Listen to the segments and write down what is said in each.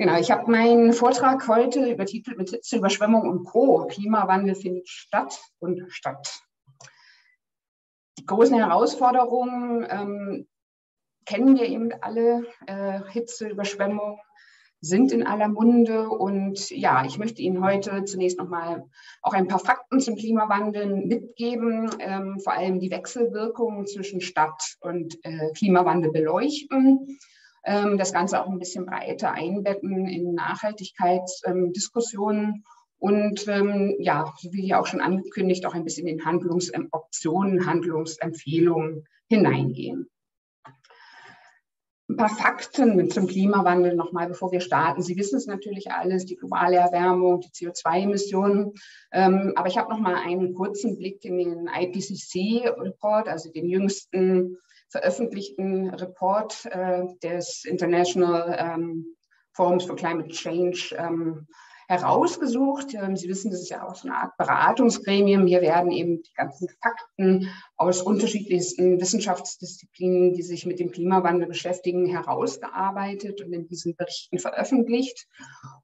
Genau, ich habe meinen Vortrag heute übertitelt mit Hitze, Überschwemmung und Co. Klimawandel findet statt und statt. Die großen Herausforderungen ähm, kennen wir eben alle. Äh, Hitze, Überschwemmung sind in aller Munde. Und ja, ich möchte Ihnen heute zunächst nochmal auch ein paar Fakten zum Klimawandel mitgeben, ähm, vor allem die Wechselwirkungen zwischen Stadt und äh, Klimawandel beleuchten das Ganze auch ein bisschen breiter einbetten in Nachhaltigkeitsdiskussionen und ähm, ja, wie hier auch schon angekündigt, auch ein bisschen in Handlungsoptionen, Handlungsempfehlungen hineingehen. Ein paar Fakten zum Klimawandel nochmal, bevor wir starten. Sie wissen es natürlich alles, die globale Erwärmung, die CO2-Emissionen. Ähm, aber ich habe noch mal einen kurzen Blick in den IPCC-Report, also den jüngsten veröffentlichten Report äh, des International ähm, Forums for Climate Change ähm, herausgesucht. Ähm, Sie wissen, das ist ja auch so eine Art Beratungsgremium. Hier werden eben die ganzen Fakten aus unterschiedlichsten Wissenschaftsdisziplinen, die sich mit dem Klimawandel beschäftigen, herausgearbeitet und in diesen Berichten veröffentlicht.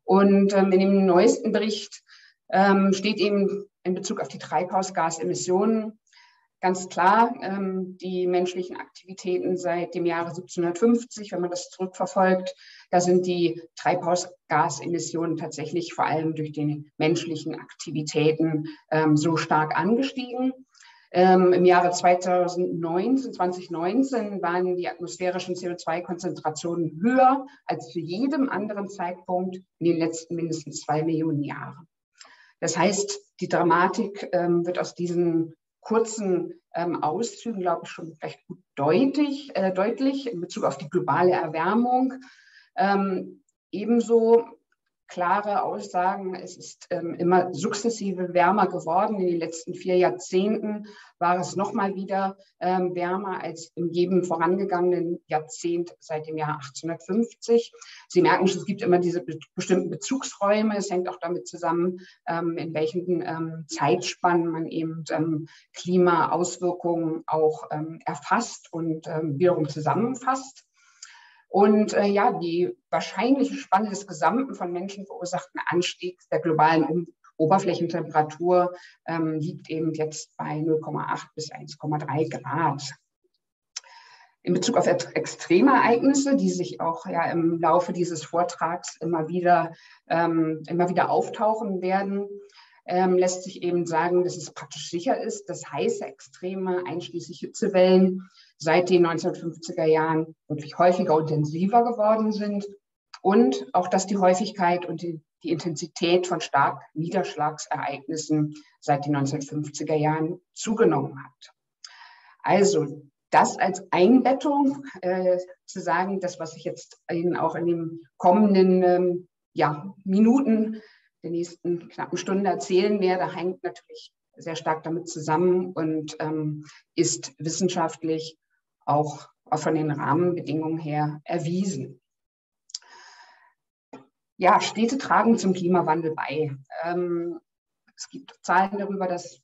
Und ähm, in dem neuesten Bericht ähm, steht eben in Bezug auf die Treibhausgasemissionen ganz klar ähm, die menschlichen Aktivitäten seit dem Jahre 1750, wenn man das zurückverfolgt, da sind die Treibhausgasemissionen tatsächlich vor allem durch die menschlichen Aktivitäten ähm, so stark angestiegen. Ähm, Im Jahre 2019, 2019 waren die atmosphärischen CO2-Konzentrationen höher als zu jedem anderen Zeitpunkt in den letzten mindestens zwei Millionen Jahren. Das heißt, die Dramatik ähm, wird aus diesen kurzen ähm, Auszügen, glaube ich, schon recht gut deutlich, äh, deutlich in Bezug auf die globale Erwärmung. Ähm, ebenso klare Aussagen. Es ist ähm, immer sukzessive wärmer geworden. In den letzten vier Jahrzehnten war es noch mal wieder ähm, wärmer als in jedem vorangegangenen Jahrzehnt seit dem Jahr 1850. Sie merken schon, es gibt immer diese be bestimmten Bezugsräume. Es hängt auch damit zusammen, ähm, in welchen ähm, Zeitspannen man eben ähm, Klimaauswirkungen auch ähm, erfasst und wiederum zusammenfasst. Und äh, ja, die wahrscheinliche Spanne des gesamten von Menschen verursachten Anstiegs der globalen um Oberflächentemperatur ähm, liegt eben jetzt bei 0,8 bis 1,3 Grad. In Bezug auf Extremereignisse, die sich auch ja im Laufe dieses Vortrags immer wieder, ähm, immer wieder auftauchen werden, ähm, lässt sich eben sagen, dass es praktisch sicher ist, dass heiße Extreme, einschließlich Hitzewellen, seit den 1950er Jahren wirklich häufiger und intensiver geworden sind und auch, dass die Häufigkeit und die, die Intensität von stark Niederschlagsereignissen seit den 1950er Jahren zugenommen hat. Also das als Einbettung äh, zu sagen, das, was ich jetzt Ihnen auch in den kommenden ähm, ja, Minuten der nächsten knappen Stunde erzählen werde, hängt natürlich sehr stark damit zusammen und ähm, ist wissenschaftlich auch von den Rahmenbedingungen her erwiesen. Ja, Städte tragen zum Klimawandel bei. Ähm, es gibt Zahlen darüber, dass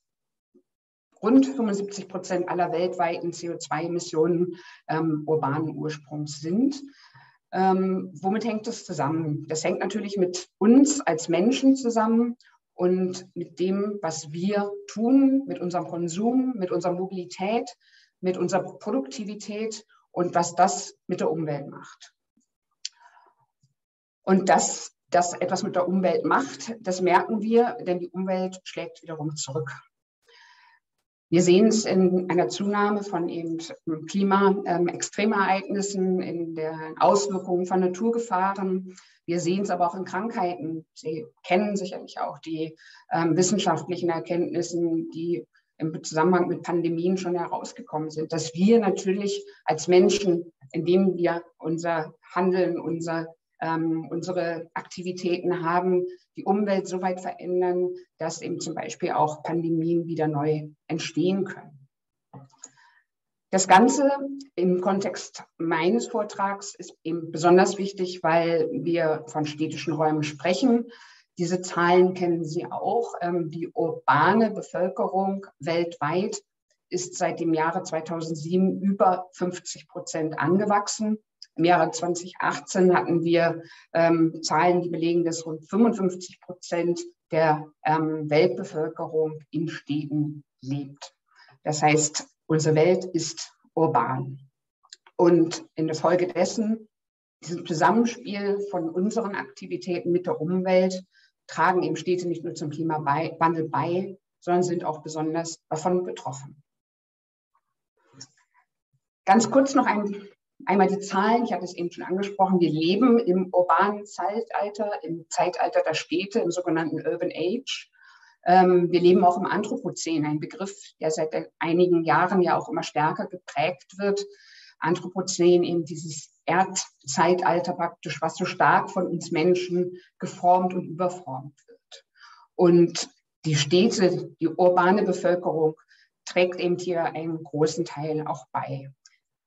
rund 75 Prozent aller weltweiten CO2-Emissionen ähm, urbanen Ursprungs sind. Ähm, womit hängt das zusammen? Das hängt natürlich mit uns als Menschen zusammen und mit dem, was wir tun, mit unserem Konsum, mit unserer Mobilität, mit unserer Produktivität und was das mit der Umwelt macht. Und dass das etwas mit der Umwelt macht, das merken wir, denn die Umwelt schlägt wiederum zurück. Wir sehen es in einer Zunahme von eben Klima-Extremereignissen, in der Auswirkungen von Naturgefahren. Wir sehen es aber auch in Krankheiten. Sie kennen sicherlich auch die äh, wissenschaftlichen Erkenntnissen, die im Zusammenhang mit Pandemien schon herausgekommen sind, dass wir natürlich als Menschen, indem wir unser Handeln, unser, ähm, unsere Aktivitäten haben, die Umwelt so weit verändern, dass eben zum Beispiel auch Pandemien wieder neu entstehen können. Das Ganze im Kontext meines Vortrags ist eben besonders wichtig, weil wir von städtischen Räumen sprechen. Diese Zahlen kennen Sie auch. Ähm, die urbane Bevölkerung weltweit ist seit dem Jahre 2007 über 50 Prozent angewachsen. Im Jahre 2018 hatten wir ähm, Zahlen, die belegen, dass rund 55 Prozent der ähm, Weltbevölkerung in Städten lebt. Das heißt, unsere Welt ist urban. Und in der Folge dessen, diesem Zusammenspiel von unseren Aktivitäten mit der Umwelt, tragen eben Städte nicht nur zum Klimawandel bei, sondern sind auch besonders davon betroffen. Ganz kurz noch ein, einmal die Zahlen. Ich hatte es eben schon angesprochen. Wir leben im urbanen Zeitalter, im Zeitalter der Städte, im sogenannten Urban Age. Ähm, wir leben auch im Anthropozän, ein Begriff, der seit einigen Jahren ja auch immer stärker geprägt wird. Anthropozän, eben dieses Erdzeitalter praktisch, was so stark von uns Menschen geformt und überformt wird. Und die Städte, die urbane Bevölkerung trägt eben hier einen großen Teil auch bei.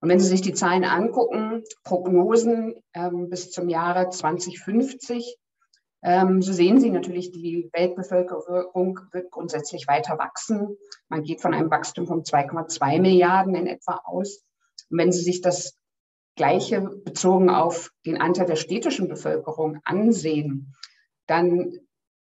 Und wenn Sie sich die Zahlen angucken, Prognosen ähm, bis zum Jahre 2050, ähm, so sehen Sie natürlich, die Weltbevölkerung wird grundsätzlich weiter wachsen. Man geht von einem Wachstum von 2,2 Milliarden in etwa aus. Und wenn Sie sich das Gleiche bezogen auf den Anteil der städtischen Bevölkerung ansehen, dann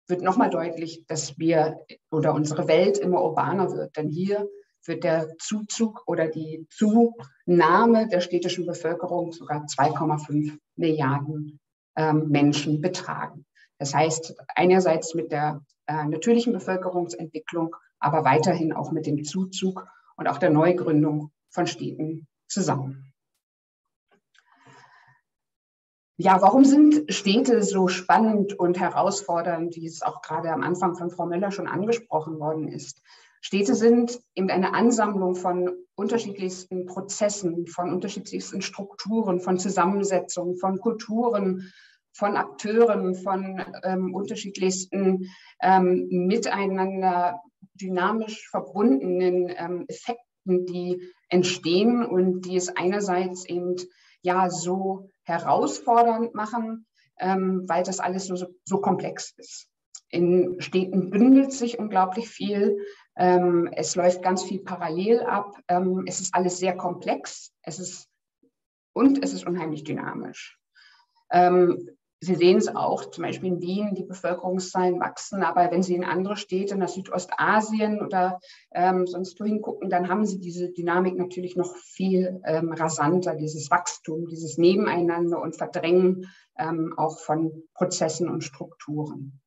wird nochmal deutlich, dass wir oder unsere Welt immer urbaner wird. Denn hier wird der Zuzug oder die Zunahme der städtischen Bevölkerung sogar 2,5 Milliarden ähm, Menschen betragen. Das heißt, einerseits mit der äh, natürlichen Bevölkerungsentwicklung, aber weiterhin auch mit dem Zuzug und auch der Neugründung von Städten zusammen. Ja, warum sind Städte so spannend und herausfordernd, wie es auch gerade am Anfang von Frau Müller schon angesprochen worden ist? Städte sind eben eine Ansammlung von unterschiedlichsten Prozessen, von unterschiedlichsten Strukturen, von Zusammensetzungen, von Kulturen, von Akteuren, von ähm, unterschiedlichsten ähm, miteinander dynamisch verbundenen ähm, Effekten, die entstehen und die es einerseits eben ja so herausfordernd machen, ähm, weil das alles so, so komplex ist. In Städten bündelt sich unglaublich viel. Ähm, es läuft ganz viel parallel ab. Ähm, es ist alles sehr komplex. Es ist, und es ist unheimlich dynamisch. Ähm, Sie sehen es auch, zum Beispiel in Wien, die Bevölkerungszahlen wachsen, aber wenn Sie in andere Städte, nach Südostasien oder ähm, sonst wohin gucken, dann haben Sie diese Dynamik natürlich noch viel ähm, rasanter, dieses Wachstum, dieses Nebeneinander und Verdrängen ähm, auch von Prozessen und Strukturen.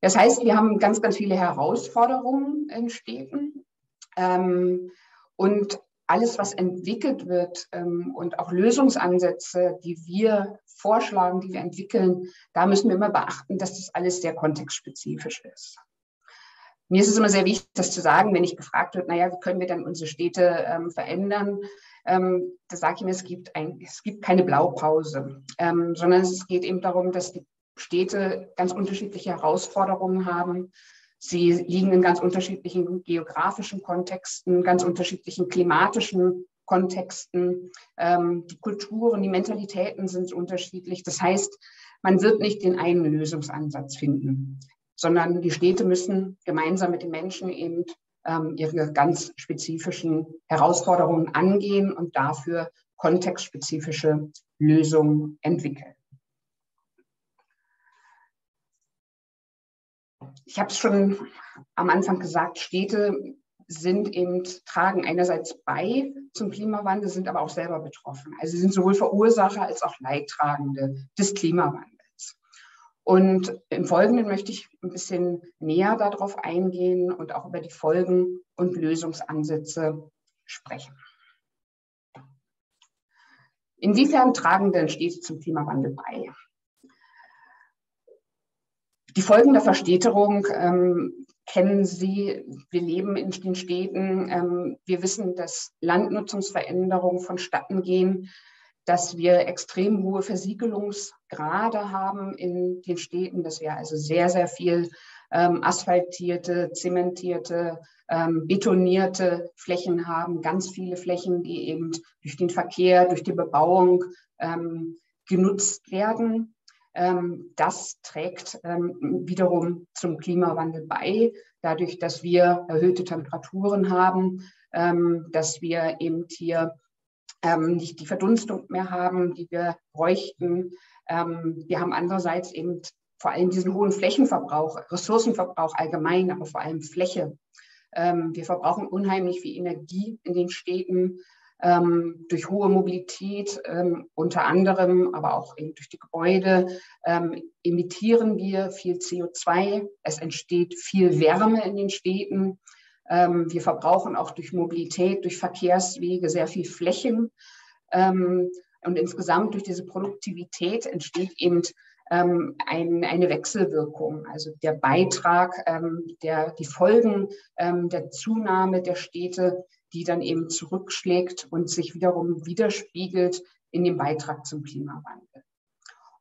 Das heißt, wir haben ganz, ganz viele Herausforderungen in Städten. Ähm, und alles, was entwickelt wird ähm, und auch Lösungsansätze, die wir vorschlagen, die wir entwickeln, da müssen wir immer beachten, dass das alles sehr kontextspezifisch ist. Mir ist es immer sehr wichtig, das zu sagen, wenn ich gefragt wird, naja, wie können wir dann unsere Städte ähm, verändern? Ähm, da sage ich mir, es gibt, ein, es gibt keine Blaupause, ähm, sondern es geht eben darum, dass die Städte ganz unterschiedliche Herausforderungen haben, Sie liegen in ganz unterschiedlichen geografischen Kontexten, ganz unterschiedlichen klimatischen Kontexten. Ähm, die Kulturen, die Mentalitäten sind unterschiedlich. Das heißt, man wird nicht den einen Lösungsansatz finden, sondern die Städte müssen gemeinsam mit den Menschen eben ähm, ihre ganz spezifischen Herausforderungen angehen und dafür kontextspezifische Lösungen entwickeln. Ich habe es schon am Anfang gesagt, Städte sind eben, tragen einerseits bei zum Klimawandel, sind aber auch selber betroffen. Also sie sind sowohl Verursacher als auch Leidtragende des Klimawandels. Und im Folgenden möchte ich ein bisschen näher darauf eingehen und auch über die Folgen und Lösungsansätze sprechen. Inwiefern tragen denn Städte zum Klimawandel bei? Die Folgen der Verstädterung ähm, kennen Sie. Wir leben in den Städten. Ähm, wir wissen, dass Landnutzungsveränderungen vonstatten gehen, dass wir extrem hohe Versiegelungsgrade haben in den Städten, dass wir also sehr, sehr viel ähm, asphaltierte, zementierte, ähm, betonierte Flächen haben, ganz viele Flächen, die eben durch den Verkehr, durch die Bebauung ähm, genutzt werden. Ähm, das trägt ähm, wiederum zum Klimawandel bei, dadurch, dass wir erhöhte Temperaturen haben, ähm, dass wir eben hier nicht die Verdunstung mehr haben, die wir bräuchten. Wir haben andererseits eben vor allem diesen hohen Flächenverbrauch, Ressourcenverbrauch allgemein, aber vor allem Fläche. Wir verbrauchen unheimlich viel Energie in den Städten ähm, durch hohe Mobilität, ähm, unter anderem, aber auch eben durch die Gebäude, ähm, emittieren wir viel CO2. Es entsteht viel Wärme in den Städten. Ähm, wir verbrauchen auch durch Mobilität, durch Verkehrswege sehr viel Flächen. Ähm, und insgesamt durch diese Produktivität entsteht eben ähm, ein, eine Wechselwirkung. Also der Beitrag, der, die Folgen der Zunahme der Städte, die dann eben zurückschlägt und sich wiederum widerspiegelt in dem Beitrag zum Klimawandel.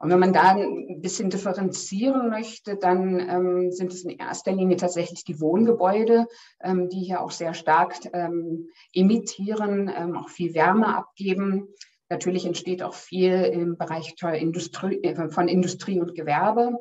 Und wenn man da ein bisschen differenzieren möchte, dann ähm, sind es in erster Linie tatsächlich die Wohngebäude, ähm, die hier auch sehr stark ähm, emittieren, ähm, auch viel Wärme abgeben. Natürlich entsteht auch viel im Bereich Industrie, äh, von Industrie und Gewerbe.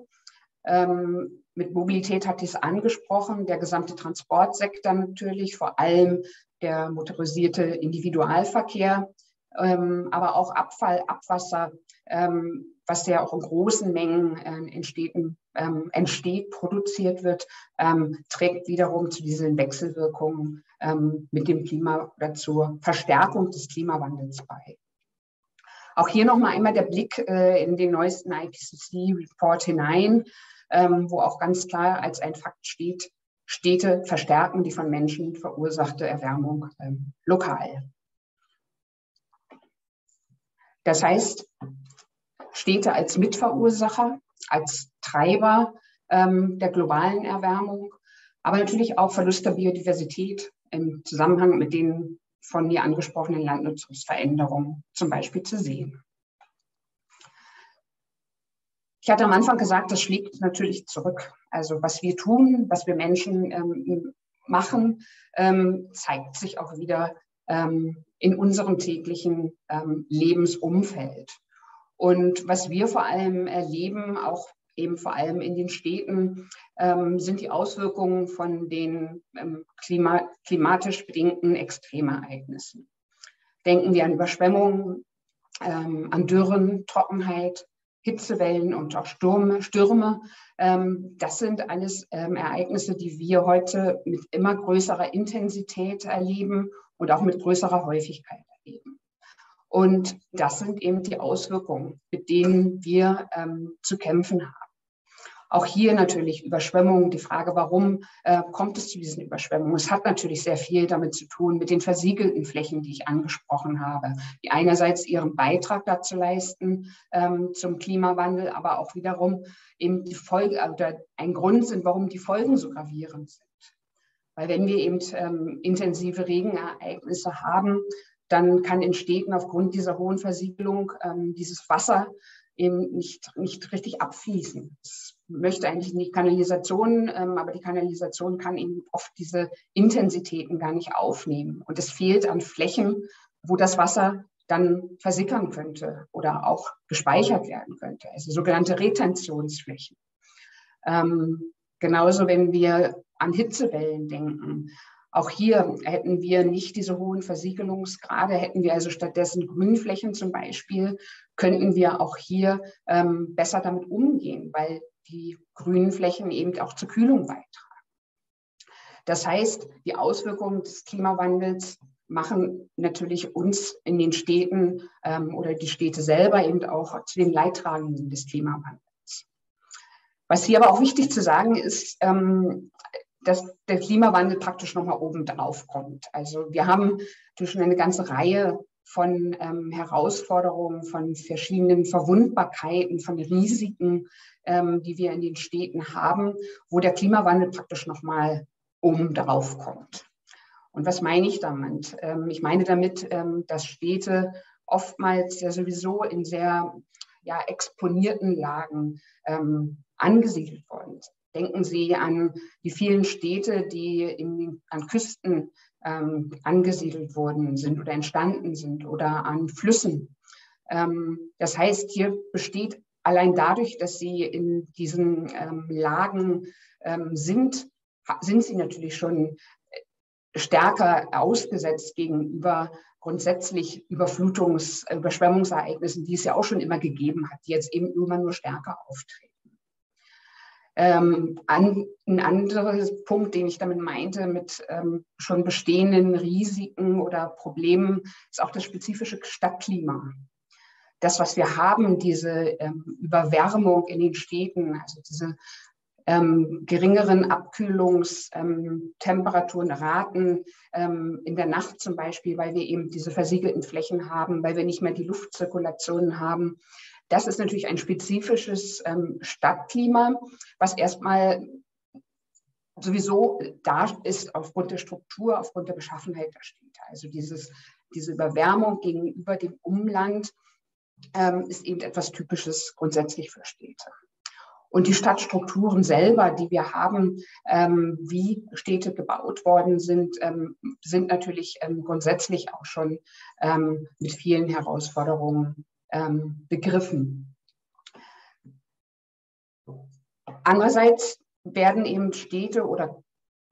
Mit Mobilität hat ich es angesprochen, der gesamte Transportsektor natürlich, vor allem der motorisierte Individualverkehr, ähm, aber auch Abfall, Abwasser, ähm, was ja auch in großen Mengen äh, entsteht, ähm, entsteht, produziert wird, ähm, trägt wiederum zu diesen Wechselwirkungen ähm, mit dem Klima oder zur Verstärkung des Klimawandels bei. Auch hier nochmal einmal der Blick äh, in den neuesten IPCC-Report hinein, ähm, wo auch ganz klar als ein Fakt steht, Städte verstärken die von Menschen verursachte Erwärmung ähm, lokal. Das heißt, Städte als Mitverursacher, als Treiber ähm, der globalen Erwärmung, aber natürlich auch Verlust der Biodiversität im Zusammenhang mit den von mir angesprochenen Landnutzungsveränderungen zum Beispiel zu sehen. Ich hatte am Anfang gesagt, das schlägt natürlich zurück. Also was wir tun, was wir Menschen ähm, machen, ähm, zeigt sich auch wieder ähm, in unserem täglichen ähm, Lebensumfeld. Und was wir vor allem erleben, auch eben vor allem in den Städten, ähm, sind die Auswirkungen von den ähm, klima klimatisch bedingten Extremereignissen. Denken wir an Überschwemmungen, an Dürren, Trockenheit, Hitzewellen und auch Stürme. Stürme. Ähm, das sind alles ähm, Ereignisse, die wir heute mit immer größerer Intensität erleben und auch mit größerer Häufigkeit erleben. Und das sind eben die Auswirkungen, mit denen wir ähm, zu kämpfen haben. Auch hier natürlich Überschwemmungen. Die Frage, warum äh, kommt es zu diesen Überschwemmungen? Es hat natürlich sehr viel damit zu tun mit den versiegelten Flächen, die ich angesprochen habe, die einerseits ihren Beitrag dazu leisten ähm, zum Klimawandel, aber auch wiederum eben die Folge oder ein Grund sind, warum die Folgen so gravierend sind. Weil wenn wir eben ähm, intensive Regenereignisse haben, dann kann in Städten aufgrund dieser hohen Versiegelung ähm, dieses Wasser eben nicht, nicht richtig abfließen. Es möchte eigentlich nicht Kanalisation, ähm, aber die Kanalisation kann eben oft diese Intensitäten gar nicht aufnehmen. Und es fehlt an Flächen, wo das Wasser dann versickern könnte oder auch gespeichert werden könnte, also sogenannte Retentionsflächen. Ähm, genauso, wenn wir an Hitzewellen denken. Auch hier hätten wir nicht diese hohen Versiegelungsgrade, hätten wir also stattdessen Grünflächen zum Beispiel, könnten wir auch hier ähm, besser damit umgehen, weil die grünen Flächen eben auch zur Kühlung beitragen. Das heißt, die Auswirkungen des Klimawandels machen natürlich uns in den Städten ähm, oder die Städte selber eben auch zu den Leidtragenden des Klimawandels. Was hier aber auch wichtig zu sagen ist, ähm, dass der Klimawandel praktisch nochmal oben drauf kommt. Also wir haben durch eine ganze Reihe von ähm, Herausforderungen, von verschiedenen Verwundbarkeiten, von Risiken, ähm, die wir in den Städten haben, wo der Klimawandel praktisch nochmal oben drauf kommt. Und was meine ich damit? Ähm, ich meine damit, ähm, dass Städte oftmals ja sowieso in sehr ja, exponierten Lagen ähm, angesiedelt worden sind. Denken Sie an die vielen Städte, die in, an Küsten ähm, angesiedelt worden sind oder entstanden sind oder an Flüssen. Ähm, das heißt, hier besteht allein dadurch, dass Sie in diesen ähm, Lagen ähm, sind, sind Sie natürlich schon stärker ausgesetzt gegenüber grundsätzlich Überflutungs-, Überschwemmungsereignissen, die es ja auch schon immer gegeben hat, die jetzt eben immer nur stärker auftreten. Ähm, an, ein anderer Punkt, den ich damit meinte, mit ähm, schon bestehenden Risiken oder Problemen, ist auch das spezifische Stadtklima. Das, was wir haben, diese ähm, Überwärmung in den Städten, also diese ähm, geringeren Abkühlungstemperaturen, ähm, Raten ähm, in der Nacht zum Beispiel, weil wir eben diese versiegelten Flächen haben, weil wir nicht mehr die Luftzirkulation haben. Das ist natürlich ein spezifisches ähm, Stadtklima, was erstmal sowieso da ist aufgrund der Struktur, aufgrund der Beschaffenheit der Städte. Also dieses, diese Überwärmung gegenüber dem Umland ähm, ist eben etwas Typisches grundsätzlich für Städte. Und die Stadtstrukturen selber, die wir haben, ähm, wie Städte gebaut worden sind, ähm, sind natürlich ähm, grundsätzlich auch schon ähm, mit vielen Herausforderungen ähm, begriffen. Andererseits werden eben Städte oder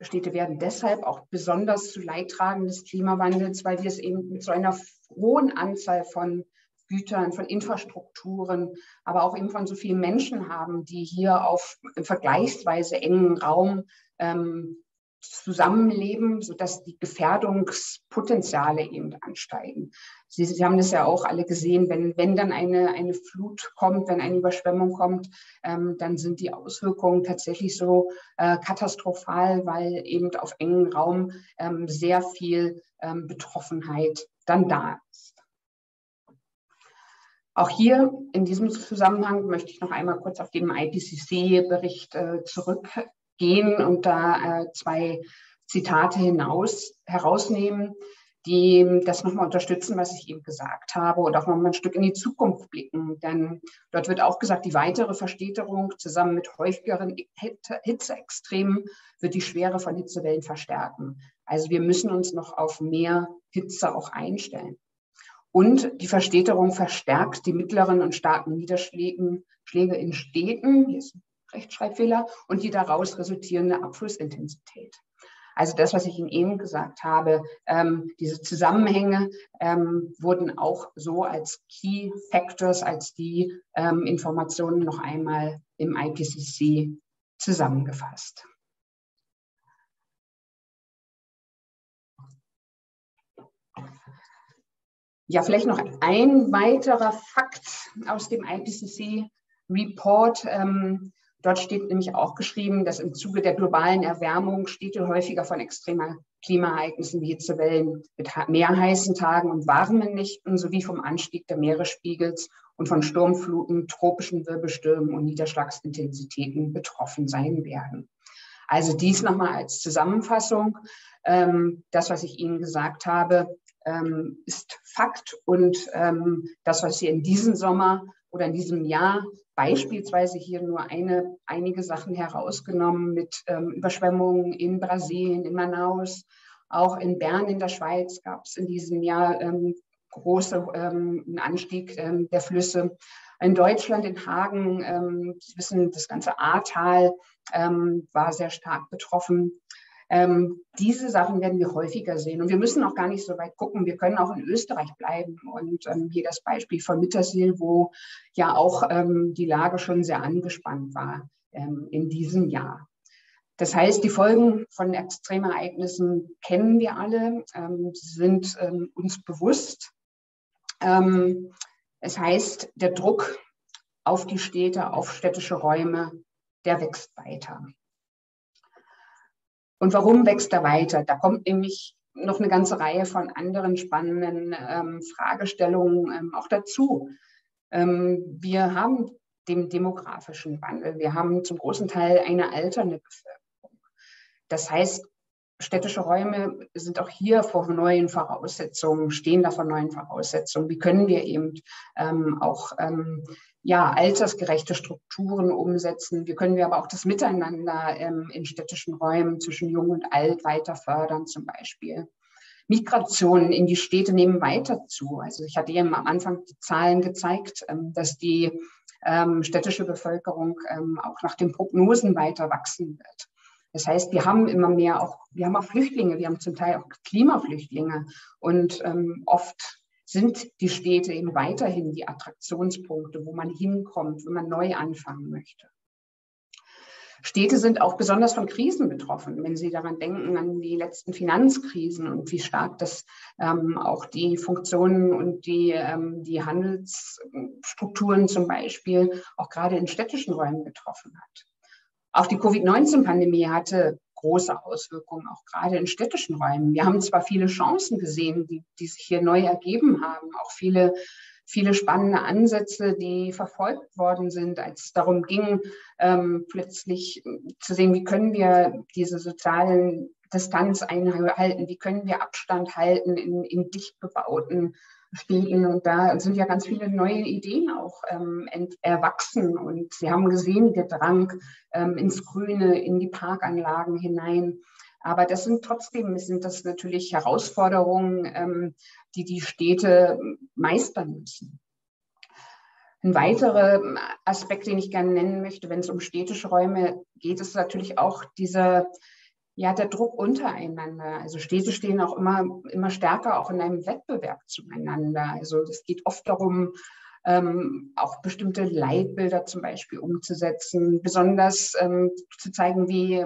Städte werden deshalb auch besonders zu Leidtragenden des Klimawandels, weil wir es eben mit so einer hohen Anzahl von Gütern, von Infrastrukturen, aber auch eben von so vielen Menschen haben, die hier auf vergleichsweise engen Raum ähm, zusammenleben, sodass die Gefährdungspotenziale eben ansteigen. Sie, Sie, haben das ja auch alle gesehen, wenn, wenn dann eine, eine Flut kommt, wenn eine Überschwemmung kommt, ähm, dann sind die Auswirkungen tatsächlich so äh, katastrophal, weil eben auf engen Raum ähm, sehr viel ähm, Betroffenheit dann da ist. Auch hier in diesem Zusammenhang möchte ich noch einmal kurz auf den IPCC-Bericht äh, zurückgehen und da äh, zwei Zitate hinaus herausnehmen, die das nochmal unterstützen, was ich eben gesagt habe und auch nochmal ein Stück in die Zukunft blicken. Denn dort wird auch gesagt, die weitere Verstädterung zusammen mit häufigeren Hitzeextremen wird die Schwere von Hitzewellen verstärken. Also wir müssen uns noch auf mehr Hitze auch einstellen. Und die Verstädterung verstärkt die mittleren und starken Niederschläge in Städten, hier ist Rechtschreibfehler, und die daraus resultierende Abflussintensität. Also das, was ich Ihnen eben gesagt habe, ähm, diese Zusammenhänge ähm, wurden auch so als Key Factors, als die ähm, Informationen noch einmal im IPCC zusammengefasst. Ja, vielleicht noch ein weiterer Fakt aus dem IPCC-Report. Ähm, dort steht nämlich auch geschrieben, dass im Zuge der globalen Erwärmung Städte häufiger von extremer Klimaereignissen wie Hitzewellen mit mehr heißen Tagen und warmen Nächten sowie vom Anstieg der Meeresspiegels und von Sturmfluten, tropischen Wirbelstürmen und Niederschlagsintensitäten betroffen sein werden. Also dies nochmal als Zusammenfassung. Ähm, das, was ich Ihnen gesagt habe, ähm, ist Fakt. Und ähm, das, was wir in diesem Sommer oder in diesem Jahr beispielsweise hier nur eine, einige Sachen herausgenommen mit ähm, Überschwemmungen in Brasilien, in Manaus, auch in Bern in der Schweiz gab es in diesem Jahr ähm, große ähm, Anstieg ähm, der Flüsse. In Deutschland, in Hagen, ähm, Sie wissen, das ganze Ahrtal ähm, war sehr stark betroffen. Ähm, diese Sachen werden wir häufiger sehen. Und wir müssen auch gar nicht so weit gucken. Wir können auch in Österreich bleiben. Und ähm, hier das Beispiel von Mittersil, wo ja auch ähm, die Lage schon sehr angespannt war ähm, in diesem Jahr. Das heißt, die Folgen von Extremereignissen kennen wir alle, ähm, sind ähm, uns bewusst. es heißt, der Druck auf die Städte, auf städtische Räume, der wächst weiter. Und warum wächst er weiter? Da kommt nämlich noch eine ganze Reihe von anderen spannenden ähm, Fragestellungen ähm, auch dazu. Ähm, wir haben den demografischen Wandel. Wir haben zum großen Teil eine alternde Bevölkerung. Das heißt, städtische Räume sind auch hier vor neuen Voraussetzungen, stehen da vor neuen Voraussetzungen. Wie können wir eben ähm, auch ähm, ja, altersgerechte Strukturen umsetzen? Wie können wir aber auch das Miteinander ähm, in städtischen Räumen zwischen Jung und Alt weiter fördern zum Beispiel? Migrationen in die Städte nehmen weiter zu. Also ich hatte eben am Anfang die Zahlen gezeigt, ähm, dass die ähm, städtische Bevölkerung ähm, auch nach den Prognosen weiter wachsen wird. Das heißt, wir haben immer mehr auch, wir haben auch Flüchtlinge, wir haben zum Teil auch Klimaflüchtlinge und ähm, oft sind die Städte eben weiterhin die Attraktionspunkte, wo man hinkommt, wenn man neu anfangen möchte. Städte sind auch besonders von Krisen betroffen. Wenn Sie daran denken, an die letzten Finanzkrisen und wie stark das ähm, auch die Funktionen und die, ähm, die Handelsstrukturen zum Beispiel auch gerade in städtischen Räumen betroffen hat. Auch die Covid-19-Pandemie hatte große Auswirkungen, auch gerade in städtischen Räumen. Wir haben zwar viele Chancen gesehen, die, die sich hier neu ergeben haben, auch viele viele spannende Ansätze, die verfolgt worden sind, als es darum ging, ähm, plötzlich zu sehen, wie können wir diese sozialen Distanz einhalten, wie können wir Abstand halten in, in dicht bebauten Städten. Und da sind ja ganz viele neue Ideen auch ähm, erwachsen. Und Sie haben gesehen, der Drang ähm, ins Grüne, in die Parkanlagen hinein. Aber das sind trotzdem, sind das natürlich Herausforderungen, ähm, die die Städte meistern müssen. Ein weiterer Aspekt, den ich gerne nennen möchte, wenn es um städtische Räume geht, ist natürlich auch dieser, ja, der Druck untereinander. Also Städte stehen auch immer, immer stärker auch in einem Wettbewerb zueinander. Also es geht oft darum, ähm, auch bestimmte Leitbilder zum Beispiel umzusetzen, besonders ähm, zu zeigen, wie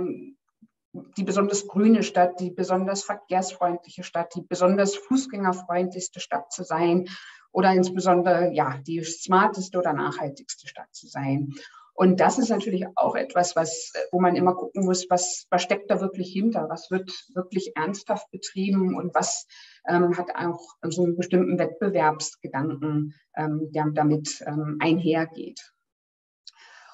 die besonders grüne Stadt, die besonders verkehrsfreundliche Stadt, die besonders fußgängerfreundlichste Stadt zu sein oder insbesondere ja die smarteste oder nachhaltigste Stadt zu sein. Und das ist natürlich auch etwas, was, wo man immer gucken muss, was, was steckt da wirklich hinter, was wird wirklich ernsthaft betrieben und was ähm, hat auch so einen bestimmten Wettbewerbsgedanken, ähm, der damit ähm, einhergeht.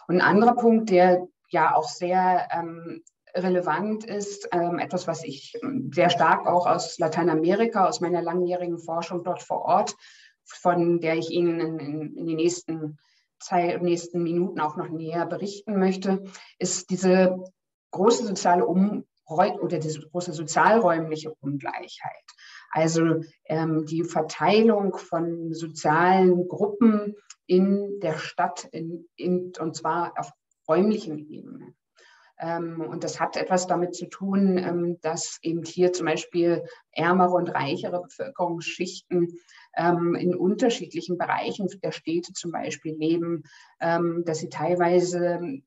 Und ein anderer Punkt, der ja auch sehr ähm, relevant ist, ähm, etwas, was ich ähm, sehr stark auch aus Lateinamerika, aus meiner langjährigen Forschung dort vor Ort, von der ich Ihnen in, in den nächsten, Zeit, nächsten Minuten auch noch näher berichten möchte, ist diese große soziale um oder diese große sozialräumliche Ungleichheit. Also ähm, die Verteilung von sozialen Gruppen in der Stadt, in, in, und zwar auf räumlichen Ebene. Ähm, und das hat etwas damit zu tun, ähm, dass eben hier zum Beispiel ärmere und reichere Bevölkerungsschichten ähm, in unterschiedlichen Bereichen der Städte zum Beispiel leben, dass sie teilweise äh,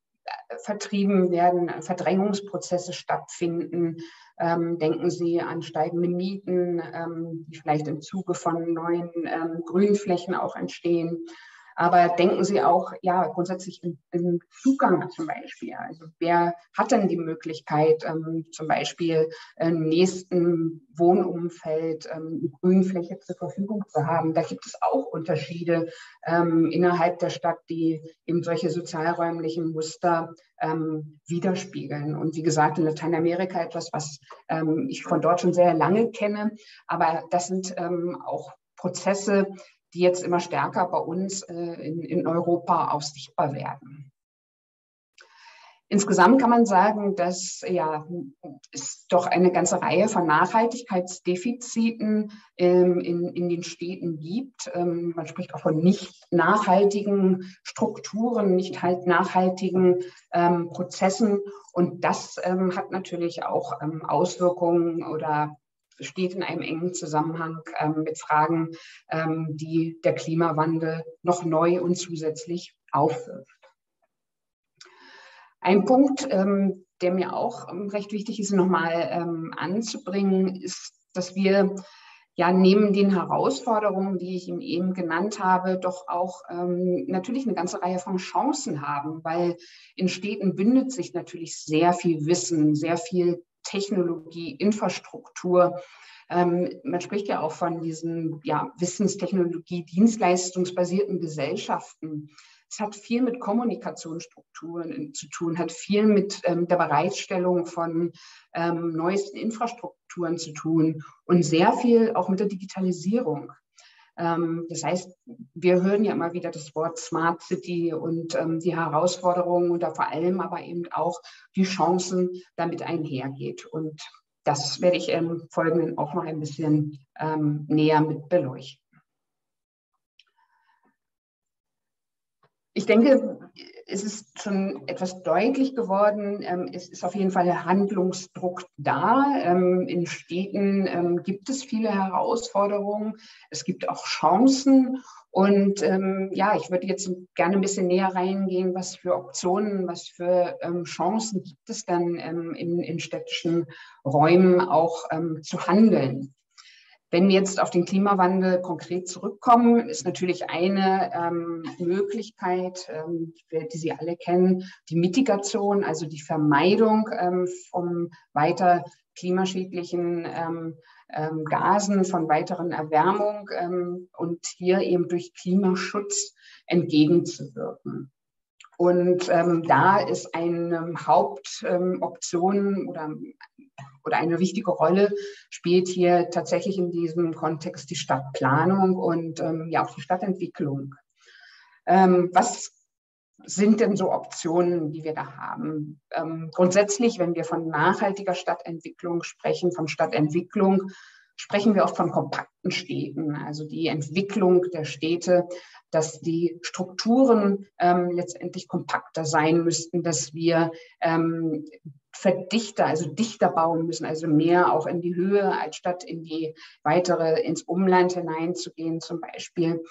vertrieben werden, Verdrängungsprozesse stattfinden. denken Sie an steigende Mieten, die vielleicht im Zuge von neuen Grünflächen auch entstehen. Aber denken Sie auch, ja, grundsätzlich im, Zugang zum Beispiel. Also wer hat denn die Möglichkeit, ähm, zum Beispiel im nächsten Wohnumfeld ähm, eine Grünfläche zur Verfügung zu haben? Da gibt es auch Unterschiede ähm, innerhalb der Stadt, die eben solche sozialräumlichen Muster ähm, widerspiegeln. Und wie gesagt, in Lateinamerika etwas, was ähm, ich von dort schon sehr lange kenne. Aber das sind ähm, auch Prozesse, die jetzt immer stärker bei uns äh, in, in Europa auch sichtbar werden. Insgesamt kann man sagen, dass ja, es doch eine ganze Reihe von Nachhaltigkeitsdefiziten ähm, in, in den Städten gibt. Ähm, man spricht auch von nicht nachhaltigen Strukturen, nicht halt nachhaltigen ähm, Prozessen. Und das ähm, hat natürlich auch ähm, Auswirkungen oder steht in einem engen Zusammenhang ähm, mit Fragen, ähm, die der Klimawandel noch neu und zusätzlich aufwirft. Ein Punkt, ähm, der mir auch recht wichtig ist, nochmal anzubringen, ist, dass wir ja neben den Herausforderungen, die ich eben genannt habe, doch auch ähm, natürlich eine ganze Reihe von Chancen haben, weil in Städten bündet sich natürlich sehr viel Wissen, sehr viel Technologie, Infrastruktur. Ähm, man spricht ja auch von diesen ja, Wissenstechnologie, dienstleistungsbasierten Gesellschaften. Es hat viel mit Kommunikationsstrukturen zu tun, hat viel mit ähm, der Bereitstellung von ähm, neuesten Infrastrukturen zu tun und sehr viel auch mit der Digitalisierung. Ähm, das heißt, wir hören ja immer wieder das Wort Smart City und ähm, die Herausforderungen und da vor allem aber eben auch die Chancen damit einhergeht. Und das werde ich im Folgenden auch noch ein bisschen ähm, näher mit beleuchten. Ich denke, es ist schon etwas deutlich geworden. Ähm, es ist auf jeden Fall Handlungsdruck da. Ähm, in Städten ähm, gibt es viele Herausforderungen. Es gibt auch Chancen. Und ja, ich würde jetzt gerne ein bisschen näher reingehen, was für Optionen, was für Chancen gibt es dann in, in städtischen Räumen auch zu handeln. Wenn wir jetzt auf den Klimawandel konkret zurückkommen, ist natürlich eine ähm, Möglichkeit, ähm, die Sie alle kennen, die Mitigation, also die Vermeidung ähm, von weiter klimaschädlichen ähm, ähm, Gasen, von weiteren Erwärmung ähm, und hier eben durch Klimaschutz entgegenzuwirken. Und ähm, da ist eine Hauptoption oder oder eine wichtige Rolle spielt hier tatsächlich in diesem Kontext die Stadtplanung und ähm, ja auch die Stadtentwicklung. Ähm, was sind denn so Optionen, die wir da haben? Ähm, grundsätzlich, wenn wir von nachhaltiger Stadtentwicklung sprechen, von Stadtentwicklung, sprechen wir oft von kompakten Städten, also die Entwicklung der Städte, dass die Strukturen ähm, letztendlich kompakter sein müssten, dass wir ähm, verdichter, also dichter bauen müssen, also mehr auch in die Höhe, als statt in die weitere, ins Umland hineinzugehen zum Beispiel.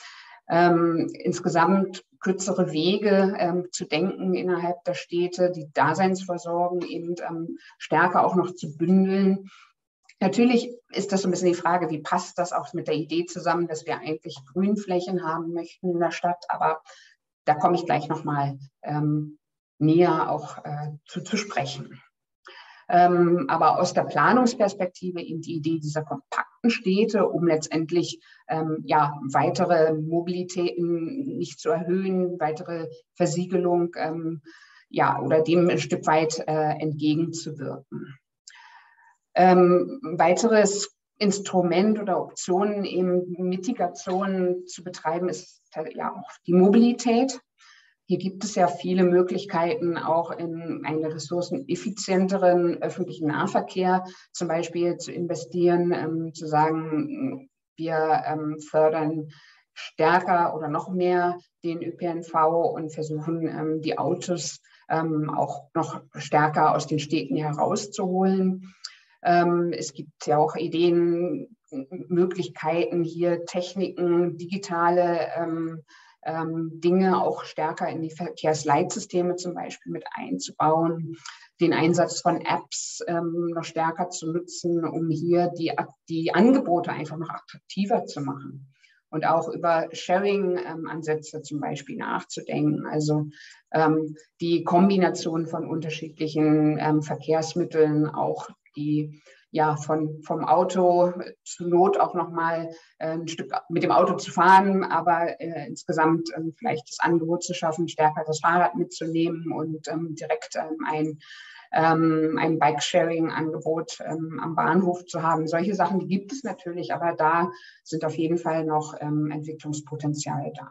Ähm, insgesamt kürzere Wege ähm, zu denken innerhalb der Städte, die Daseinsversorgung eben ähm, stärker auch noch zu bündeln. Natürlich ist das so ein bisschen die Frage, wie passt das auch mit der Idee zusammen, dass wir eigentlich Grünflächen haben möchten in der Stadt, aber da komme ich gleich nochmal ähm, näher auch äh, zu, zu sprechen. Ähm, aber aus der Planungsperspektive eben die Idee dieser kompakten Städte, um letztendlich ähm, ja, weitere Mobilitäten nicht zu erhöhen, weitere Versiegelung ähm, ja, oder dem ein Stück weit äh, entgegenzuwirken. Ähm, weiteres Instrument oder Optionen, eben Mitigationen zu betreiben, ist ja auch die Mobilität. Hier gibt es ja viele Möglichkeiten, auch in einen ressourceneffizienteren öffentlichen Nahverkehr zum Beispiel zu investieren, ähm, zu sagen, wir ähm, fördern stärker oder noch mehr den ÖPNV und versuchen, ähm, die Autos ähm, auch noch stärker aus den Städten herauszuholen. Ähm, es gibt ja auch Ideen, Möglichkeiten hier, Techniken, digitale ähm, ähm, Dinge auch stärker in die Verkehrsleitsysteme zum Beispiel mit einzubauen, den Einsatz von Apps ähm, noch stärker zu nutzen, um hier die, die Angebote einfach noch attraktiver zu machen und auch über Sharing-Ansätze zum Beispiel nachzudenken. Also ähm, die Kombination von unterschiedlichen ähm, Verkehrsmitteln, auch die ja, von, vom Auto zur Not auch nochmal äh, ein Stück mit dem Auto zu fahren, aber äh, insgesamt ähm, vielleicht das Angebot zu schaffen, stärker das Fahrrad mitzunehmen und ähm, direkt ähm, ein, ähm, ein Bike-Sharing-Angebot ähm, am Bahnhof zu haben. Solche Sachen, die gibt es natürlich, aber da sind auf jeden Fall noch ähm, Entwicklungspotenziale da.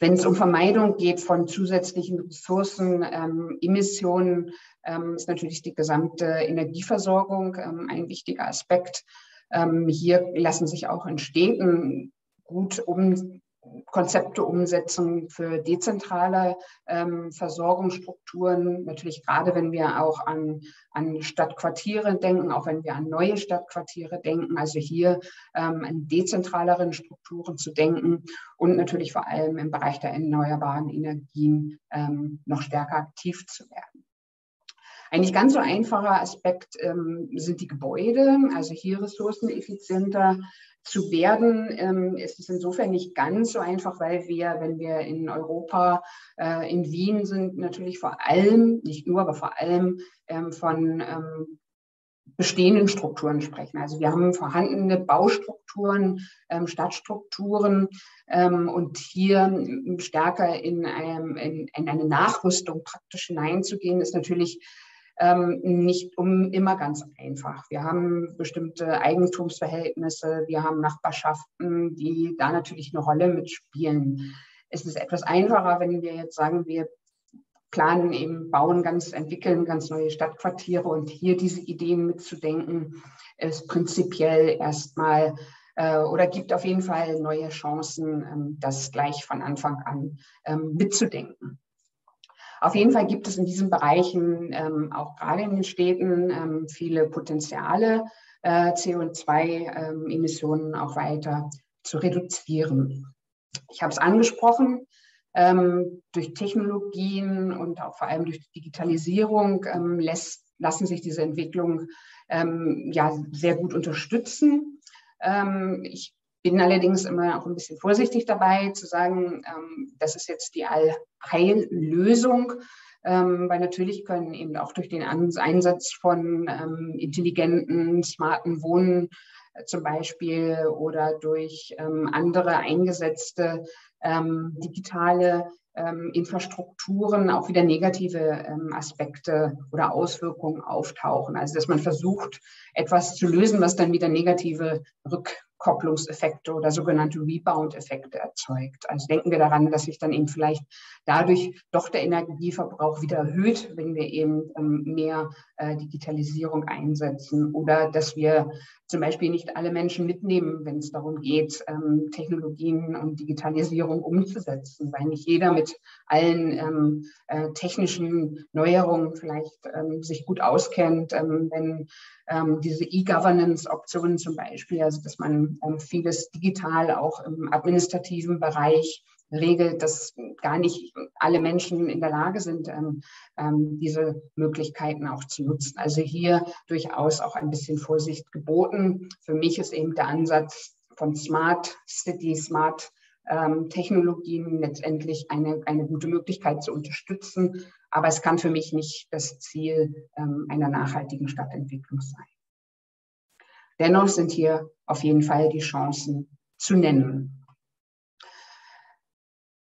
Wenn es um Vermeidung geht von zusätzlichen Ressourcen, ähm, Emissionen, ähm, ist natürlich die gesamte Energieversorgung ähm, ein wichtiger Aspekt. Ähm, hier lassen sich auch in Städten gut um, Konzepte umsetzen für dezentrale ähm, Versorgungsstrukturen. Natürlich gerade, wenn wir auch an, an Stadtquartiere denken, auch wenn wir an neue Stadtquartiere denken, also hier ähm, an dezentraleren Strukturen zu denken und natürlich vor allem im Bereich der erneuerbaren Energien ähm, noch stärker aktiv zu werden. Ein nicht ganz so einfacher Aspekt ähm, sind die Gebäude, also hier ressourceneffizienter zu werden, ähm, ist es insofern nicht ganz so einfach, weil wir, wenn wir in Europa, äh, in Wien sind, natürlich vor allem, nicht nur, aber vor allem ähm, von ähm, bestehenden Strukturen sprechen. Also wir haben vorhandene Baustrukturen, ähm, Stadtstrukturen ähm, und hier stärker in, einem, in, in, eine Nachrüstung praktisch hineinzugehen, ist natürlich ähm, nicht um immer ganz einfach. Wir haben bestimmte Eigentumsverhältnisse, wir haben Nachbarschaften, die da natürlich eine Rolle mitspielen. Es ist etwas einfacher, wenn wir jetzt sagen, wir planen eben, bauen ganz, entwickeln ganz neue Stadtquartiere und hier diese Ideen mitzudenken, ist prinzipiell erstmal äh, oder gibt auf jeden Fall neue Chancen, ähm, das gleich von Anfang an ähm, mitzudenken. Auf jeden Fall gibt es in diesen Bereichen ähm, auch gerade in den Städten ähm, viele Potenziale, äh, CO2-Emissionen ähm, auch weiter zu reduzieren. Ich habe es angesprochen, ähm, durch Technologien und auch vor allem durch Digitalisierung ähm, lässt, lassen sich diese Entwicklungen ja sehr gut unterstützen. Ich bin allerdings immer auch ein bisschen vorsichtig dabei zu sagen, ähm, das ist jetzt die Allheillösung, ähm, weil natürlich können eben auch durch den Einsatz von ähm, intelligenten, smarten Wohnen äh, zum Beispiel oder durch ähm, andere eingesetzte ähm, digitale ähm, Infrastrukturen auch wieder negative Aspekte oder Auswirkungen auftauchen. Also dass man versucht, etwas zu lösen, was dann wieder negative Rück Kopplungseffekte oder sogenannte Rebound-Effekte erzeugt. Also denken wir daran, dass sich dann eben vielleicht dadurch doch der Energieverbrauch wieder erhöht, wenn wir eben ähm, mehr äh, Digitalisierung einsetzen oder dass wir zum Beispiel nicht alle Menschen mitnehmen, wenn es darum geht, ähm, Technologien und Digitalisierung umzusetzen, weil nicht jeder mit allen ähm, äh, technischen Neuerungen vielleicht sich gut auskennt, wenn diese E-Governance-Optionen zum Beispiel, also dass man vieles digital auch im administrativen Bereich regelt, dass gar nicht alle Menschen in der Lage sind, ähm, ähm, diese Möglichkeiten auch zu nutzen. Also hier durchaus auch ein bisschen Vorsicht geboten. Für mich ist eben der Ansatz von Smart City, Smart ähm, Technologien letztendlich eine, eine gute Möglichkeit zu unterstützen. Aber es kann für mich nicht das Ziel ähm, einer nachhaltigen Stadtentwicklung sein. Dennoch sind hier auf jeden Fall die Chancen zu nennen.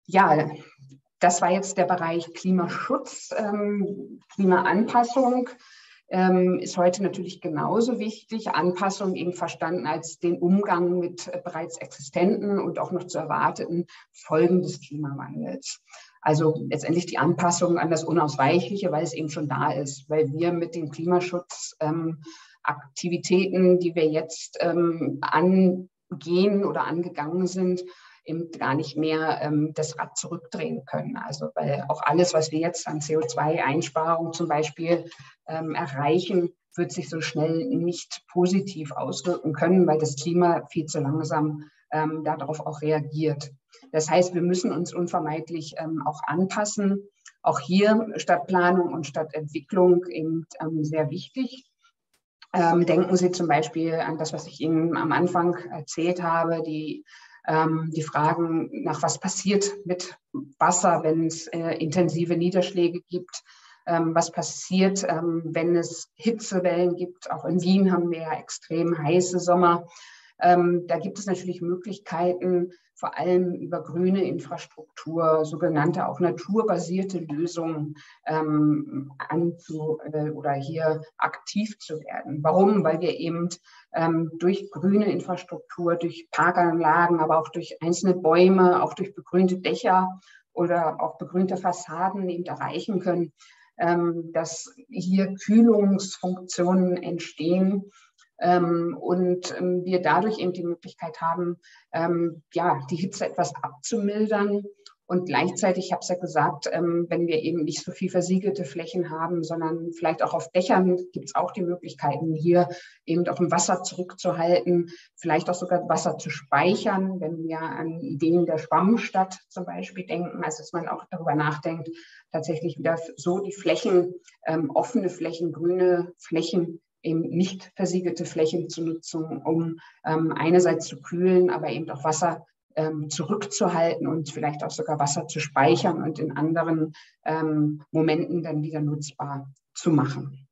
Ja, das war jetzt der Bereich Klimaschutz, ähm, Klimaanpassung. Ähm, ist heute natürlich genauso wichtig. Anpassung eben verstanden als den Umgang mit äh, bereits existenten und auch noch zu erwarteten Folgen des Klimawandels. Also letztendlich die Anpassung an das Unausweichliche, weil es eben schon da ist, weil wir mit dem Klimaschutz ähm, die wir jetzt ähm, angehen oder angegangen sind, eben gar nicht mehr ähm, das Rad zurückdrehen können. Also weil auch alles, was wir jetzt an CO2-Einsparung zum Beispiel ähm, erreichen, wird sich so schnell nicht positiv auswirken können, weil das Klima viel zu langsam ähm, darauf auch reagiert. Das heißt, wir müssen uns unvermeidlich ähm, auch anpassen. Auch hier Stadtplanung und Stadtentwicklung eben ähm, sehr wichtig. Ähm, denken Sie zum Beispiel an das, was ich Ihnen am Anfang erzählt habe, die ähm, die Fragen nach was passiert mit Wasser, wenn es äh, intensive Niederschläge gibt, ähm, was passiert, ähm, wenn es Hitzewellen gibt. Auch in Wien haben wir ja extrem heiße Sommer. Ähm, da gibt es natürlich Möglichkeiten, vor allem über grüne Infrastruktur, sogenannte auch naturbasierte Lösungen ähm, anzu äh, oder hier aktiv zu werden. Warum? Weil wir eben ähm, durch grüne Infrastruktur, durch Parkanlagen, aber auch durch einzelne Bäume, auch durch begrünte Dächer oder auch begrünte Fassaden eben erreichen können, ähm, dass hier Kühlungsfunktionen entstehen, und ähm, wir dadurch eben die Möglichkeit haben, ähm, ja, die Hitze etwas abzumildern. Und gleichzeitig, ich habe es ja gesagt, ähm, wenn wir eben nicht so viel versiegelte Flächen haben, sondern vielleicht auch auf Dächern gibt es auch die Möglichkeiten, hier eben auch im Wasser zurückzuhalten, vielleicht auch sogar Wasser zu speichern, wenn wir an Ideen der Schwammstadt zum Beispiel denken, also dass man auch darüber nachdenkt, tatsächlich wieder so die Flächen, ähm, offene Flächen, grüne Flächen eben nicht versiegelte Flächen zu nutzen, um ähm, einerseits zu kühlen, aber eben auch Wasser ähm, zurückzuhalten und vielleicht auch sogar Wasser zu speichern und in anderen ähm, Momenten dann wieder nutzbar zu machen.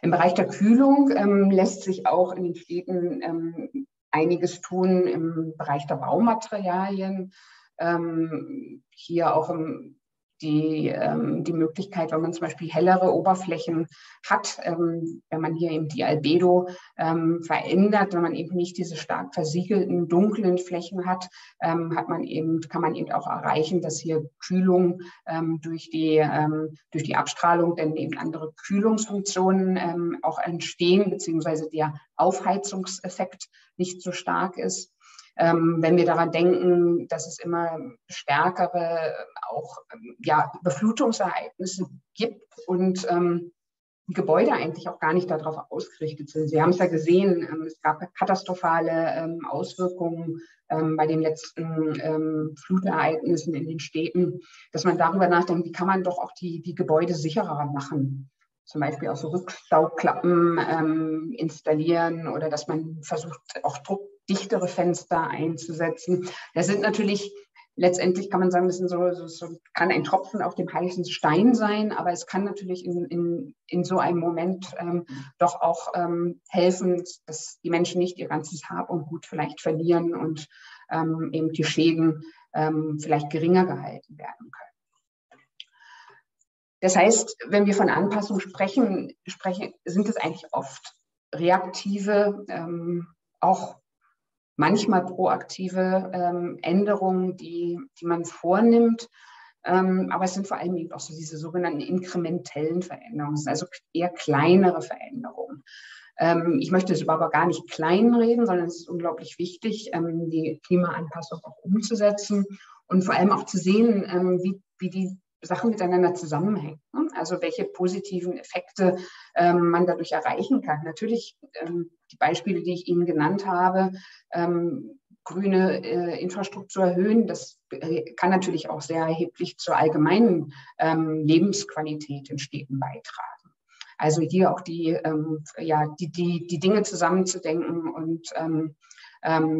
Im Bereich der Kühlung ähm, lässt sich auch in den Städten ähm, einiges tun im Bereich der Baumaterialien. Ähm, hier auch im die, ähm, die Möglichkeit, wenn man zum Beispiel hellere Oberflächen hat, ähm, wenn man hier eben die Albedo ähm, verändert, wenn man eben nicht diese stark versiegelten, dunklen Flächen hat, ähm, hat man eben, kann man eben auch erreichen, dass hier Kühlung ähm, durch, die, ähm, durch die Abstrahlung, denn eben andere Kühlungsfunktionen auch entstehen, beziehungsweise der Aufheizungseffekt nicht so stark ist. Ähm, wenn wir daran denken, dass es immer stärkere auch ja, Überflutungsereignisse gibt und ähm, Gebäude eigentlich auch gar nicht darauf ausgerichtet sind. Sie haben es ja gesehen, ähm, es gab katastrophale ähm, Auswirkungen ähm, bei den letzten Flutereignissen in den Städten, dass man darüber nachdenkt, wie kann man doch auch die, die Gebäude sicherer machen. Zum Beispiel auch so Rückstauklappen ähm, installieren oder dass man versucht, auch druckdichtere Fenster einzusetzen. Das sind natürlich letztendlich kann man sagen, das so, so, so, kann ein Tropfen auf dem heißen Stein sein, aber es kann natürlich in, in, in so einem Moment ähm, doch auch ähm, helfen, dass die Menschen nicht ihr ganzes Hab und Gut vielleicht verlieren und ähm, eben die Schäden ähm, vielleicht geringer gehalten werden können. Das heißt, wenn wir von Anpassung sprechen, sprechen sind es eigentlich oft reaktive, ähm, auch manchmal proaktive ähm, Änderungen, die, die man vornimmt. Ähm, aber es sind vor allem eben auch so diese sogenannten inkrementellen Veränderungen, also eher kleinere Veränderungen. Ähm, ich möchte es aber gar nicht kleinreden, sondern es ist unglaublich wichtig, ähm, die Klimaanpassung auch umzusetzen und vor allem auch zu sehen, ähm, wie, wie die Sachen miteinander zusammenhängen. Ne? Also welche positiven Effekte ähm, man dadurch erreichen kann. Natürlich ähm, die Beispiele, die ich Ihnen genannt habe, ähm, grüne äh, Infrastruktur erhöhen, das äh, kann natürlich auch sehr erheblich zur allgemeinen ähm, Lebensqualität in Städten beitragen. Also hier auch die, ähm, ja, die, die, die Dinge zusammenzudenken und ähm,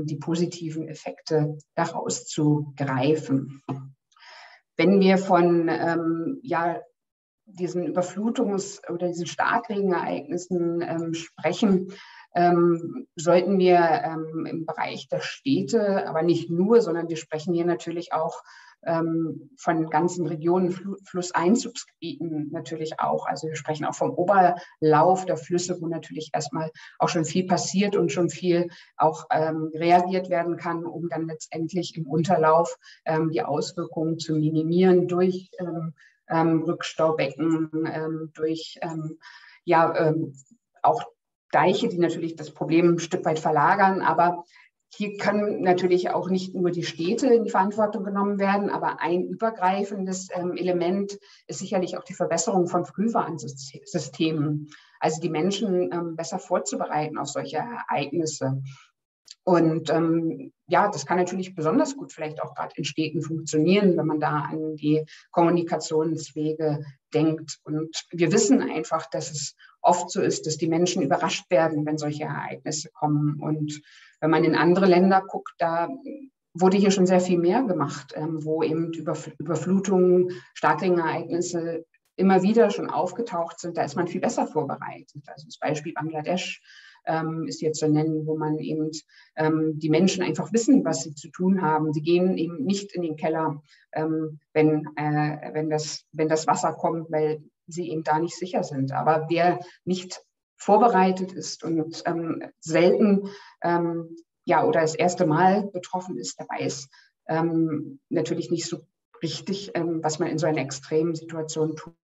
die positiven Effekte daraus zu greifen. Wenn wir von ähm, ja, diesen Überflutungs- oder diesen Starkregenereignissen ähm, sprechen, ähm, sollten wir ähm, im Bereich der Städte, aber nicht nur, sondern wir sprechen hier natürlich auch ähm, von ganzen Regionen, Fl Flusseinzugsgebieten natürlich auch. Also wir sprechen auch vom Oberlauf der Flüsse, wo natürlich erstmal auch schon viel passiert und schon viel auch ähm, reagiert werden kann, um dann letztendlich im Unterlauf ähm, die Auswirkungen zu minimieren durch ähm, ähm, Rückstaubecken, ähm, durch ja auch Deiche, die natürlich das Problem ein Stück weit verlagern, aber hier können natürlich auch nicht nur die Städte in die Verantwortung genommen werden, aber ein übergreifendes ähm, Element ist sicherlich auch die Verbesserung von Frühwarnsystemen, also die Menschen ähm, besser vorzubereiten auf solche Ereignisse. Und ähm, ja, das kann natürlich besonders gut vielleicht auch gerade in Städten funktionieren, wenn man da an die Kommunikationswege denkt. Und wir wissen einfach, dass es oft so ist, dass die Menschen überrascht werden, wenn solche Ereignisse kommen. Und wenn man in andere Länder guckt, da wurde hier schon sehr viel mehr gemacht, ähm, wo eben Überflutungen, Starkregenereignisse immer wieder schon aufgetaucht sind. Da ist man viel besser vorbereitet. Also das Beispiel Bangladesch ähm, ist hier zu nennen, wo man eben ähm, die Menschen einfach wissen, was sie zu tun haben. Sie gehen eben nicht in den Keller, ähm, wenn, äh, wenn, das, wenn das Wasser kommt, weil sie eben da nicht sicher sind. Aber wer nicht vorbereitet ist und ähm, selten ähm, ja oder das erste Mal betroffen ist, der weiß ähm, natürlich nicht so richtig, was man in so einer extremen Situation tut.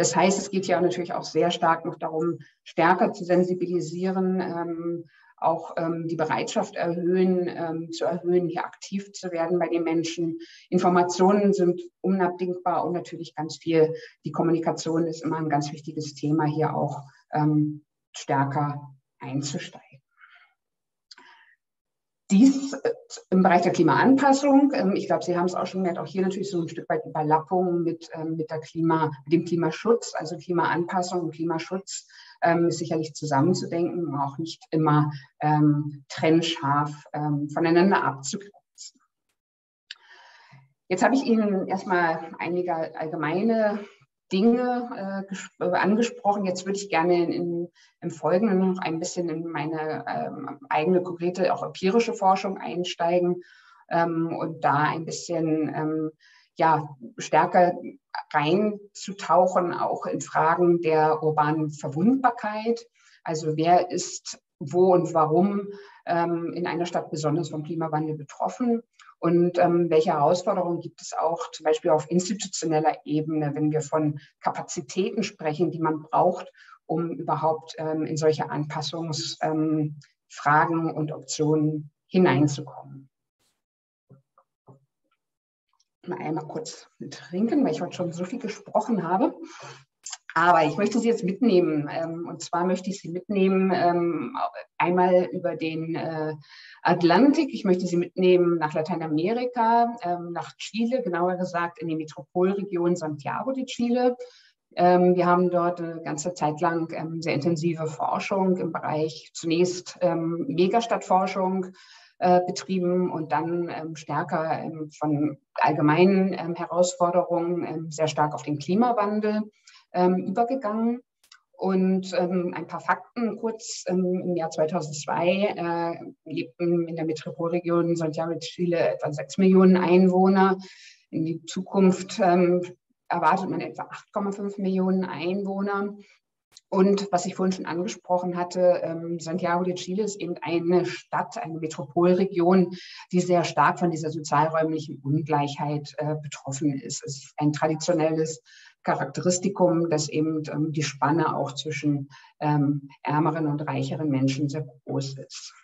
Das heißt, es geht ja natürlich auch sehr stark noch darum, stärker zu sensibilisieren, ähm, auch ähm, die Bereitschaft erhöhen, ähm, zu erhöhen, hier aktiv zu werden bei den Menschen. Informationen sind unabdingbar und natürlich ganz viel. Die Kommunikation ist immer ein ganz wichtiges Thema, hier auch ähm, stärker einzusteigen. Dies äh, im Bereich der Klimaanpassung. Ähm, ich glaube, Sie haben es auch schon gemerkt, auch hier natürlich so ein Stück weit Überlappung mit, ähm, mit, der Klima, mit dem Klimaschutz, also Klimaanpassung und Klimaschutz ähm, ist sicherlich zusammenzudenken, auch nicht immer ähm, trennscharf ähm, voneinander abzugrenzen. Jetzt habe ich Ihnen erstmal einige allgemeine Dinge äh, äh, angesprochen. Jetzt würde ich gerne in, in, im Folgenden noch ein bisschen in meine ähm, eigene konkrete, auch empirische Forschung einsteigen ähm, und da ein bisschen ähm, ja, stärker reinzutauchen, auch in Fragen der urbanen Verwundbarkeit. Also wer ist wo und warum ähm, in einer Stadt besonders vom Klimawandel betroffen und ähm, welche Herausforderungen gibt es auch zum Beispiel auf institutioneller Ebene, wenn wir von Kapazitäten sprechen, die man braucht, um überhaupt ähm, in solche Anpassungsfragen ähm, und Optionen hineinzukommen. Mal einmal kurz trinken, weil ich heute schon so viel gesprochen habe. Aber ich möchte Sie jetzt mitnehmen. Ähm, und zwar möchte ich Sie mitnehmen ähm, einmal über den äh, Atlantik. Ich möchte Sie mitnehmen nach Lateinamerika, ähm, nach Chile, genauer gesagt in die Metropolregion Santiago de Chile. Wir haben dort eine ganze Zeit lang sehr intensive Forschung im Bereich zunächst Megastadtforschung äh, betrieben und dann stärker von allgemeinen Herausforderungen sehr stark auf den Klimawandel ähm, übergegangen. Und ähm, ein paar Fakten kurz. Ähm, Im Jahr 2002 äh, lebten in der Metropolregion Santiago de Chile etwa 6 Millionen Einwohner. In die Zukunft ähm, erwartet man etwa 8,5 Millionen Einwohner. Und was ich vorhin schon angesprochen hatte, ähm, Santiago de Chile ist eben eine Stadt, eine Metropolregion, die sehr stark von dieser sozialräumlichen Ungleichheit äh, betroffen ist. Es ist ein traditionelles Charakteristikum, dass eben ähm, die Spanne auch zwischen ähm, ärmeren und reicheren Menschen sehr groß ist.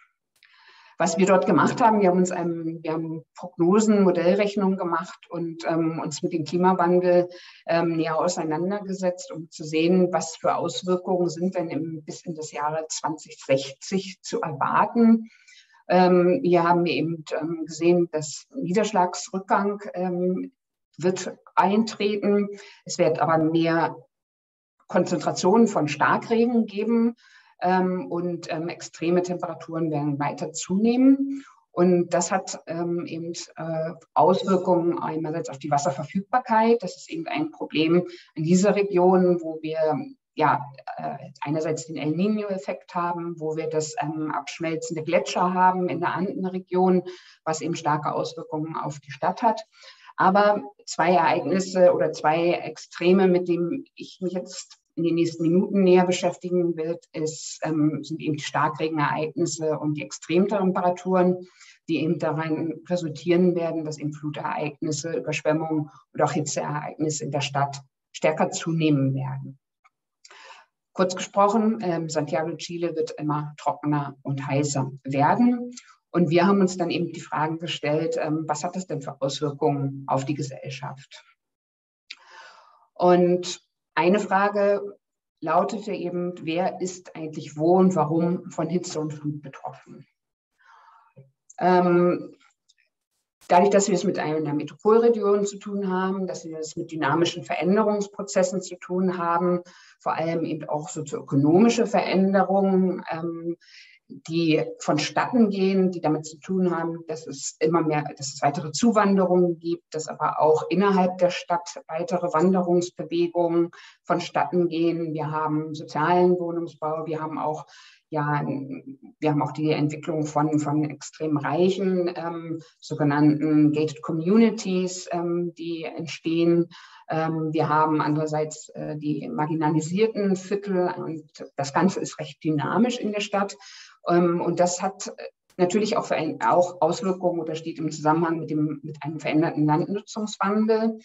Was wir dort gemacht haben, wir haben uns einem, wir haben Prognosen, Modellrechnungen gemacht und ähm, uns mit dem Klimawandel ähm, näher auseinandergesetzt, um zu sehen, was für Auswirkungen sind denn im, bis in das Jahre 2060 zu erwarten. Ähm, wir haben eben ähm, gesehen, dass Niederschlagsrückgang wird eintreten. Es wird aber mehr Konzentrationen von Starkregen geben ähm, und ähm, extreme Temperaturen werden weiter zunehmen. Und das hat ähm, eben äh, Auswirkungen einerseits auf die Wasserverfügbarkeit. Das ist eben ein Problem in dieser Region, wo wir ja äh, einerseits den El Niño-Effekt haben, wo wir das ähm, abschmelzende Gletscher haben in der Andenregion, was eben starke Auswirkungen auf die Stadt hat. Aber zwei Ereignisse oder zwei Extreme, mit denen ich mich jetzt in den nächsten Minuten näher beschäftigen wird, ist, ähm, sind eben die Starkregenereignisse und die Extremtemperaturen, die eben daran resultieren werden, dass eben Flutereignisse, Überschwemmungen oder auch Hitzeereignisse in der Stadt stärker zunehmen werden. Kurz gesprochen, ähm, Santiago Chile wird immer trockener und heißer werden. Und wir haben uns dann eben die Fragen gestellt, ähm, was hat das denn für Auswirkungen auf die Gesellschaft? Und eine Frage lautete eben, wer ist eigentlich wo und warum von Hitze und Flut betroffen? Ähm, dadurch, dass wir es mit einer Metropolregion zu tun haben, dass wir es mit dynamischen Veränderungsprozessen zu tun haben, vor allem eben auch sozioökonomische Veränderungen, ähm, die vonstatten gehen, die damit zu tun haben, dass es immer mehr, dass es weitere Zuwanderungen gibt, dass aber auch innerhalb der Stadt weitere Wanderungsbewegungen vonstatten gehen. Wir haben sozialen Wohnungsbau, wir haben auch ja, wir haben auch die Entwicklung von, von extrem reichen ähm, sogenannten Gated Communities, ähm, die entstehen. Ähm, wir haben andererseits äh, die marginalisierten Viertel und das Ganze ist recht dynamisch in der Stadt. Ähm, und das hat natürlich auch, ein, auch Auswirkungen oder steht im Zusammenhang mit, dem, mit einem veränderten Landnutzungswandel.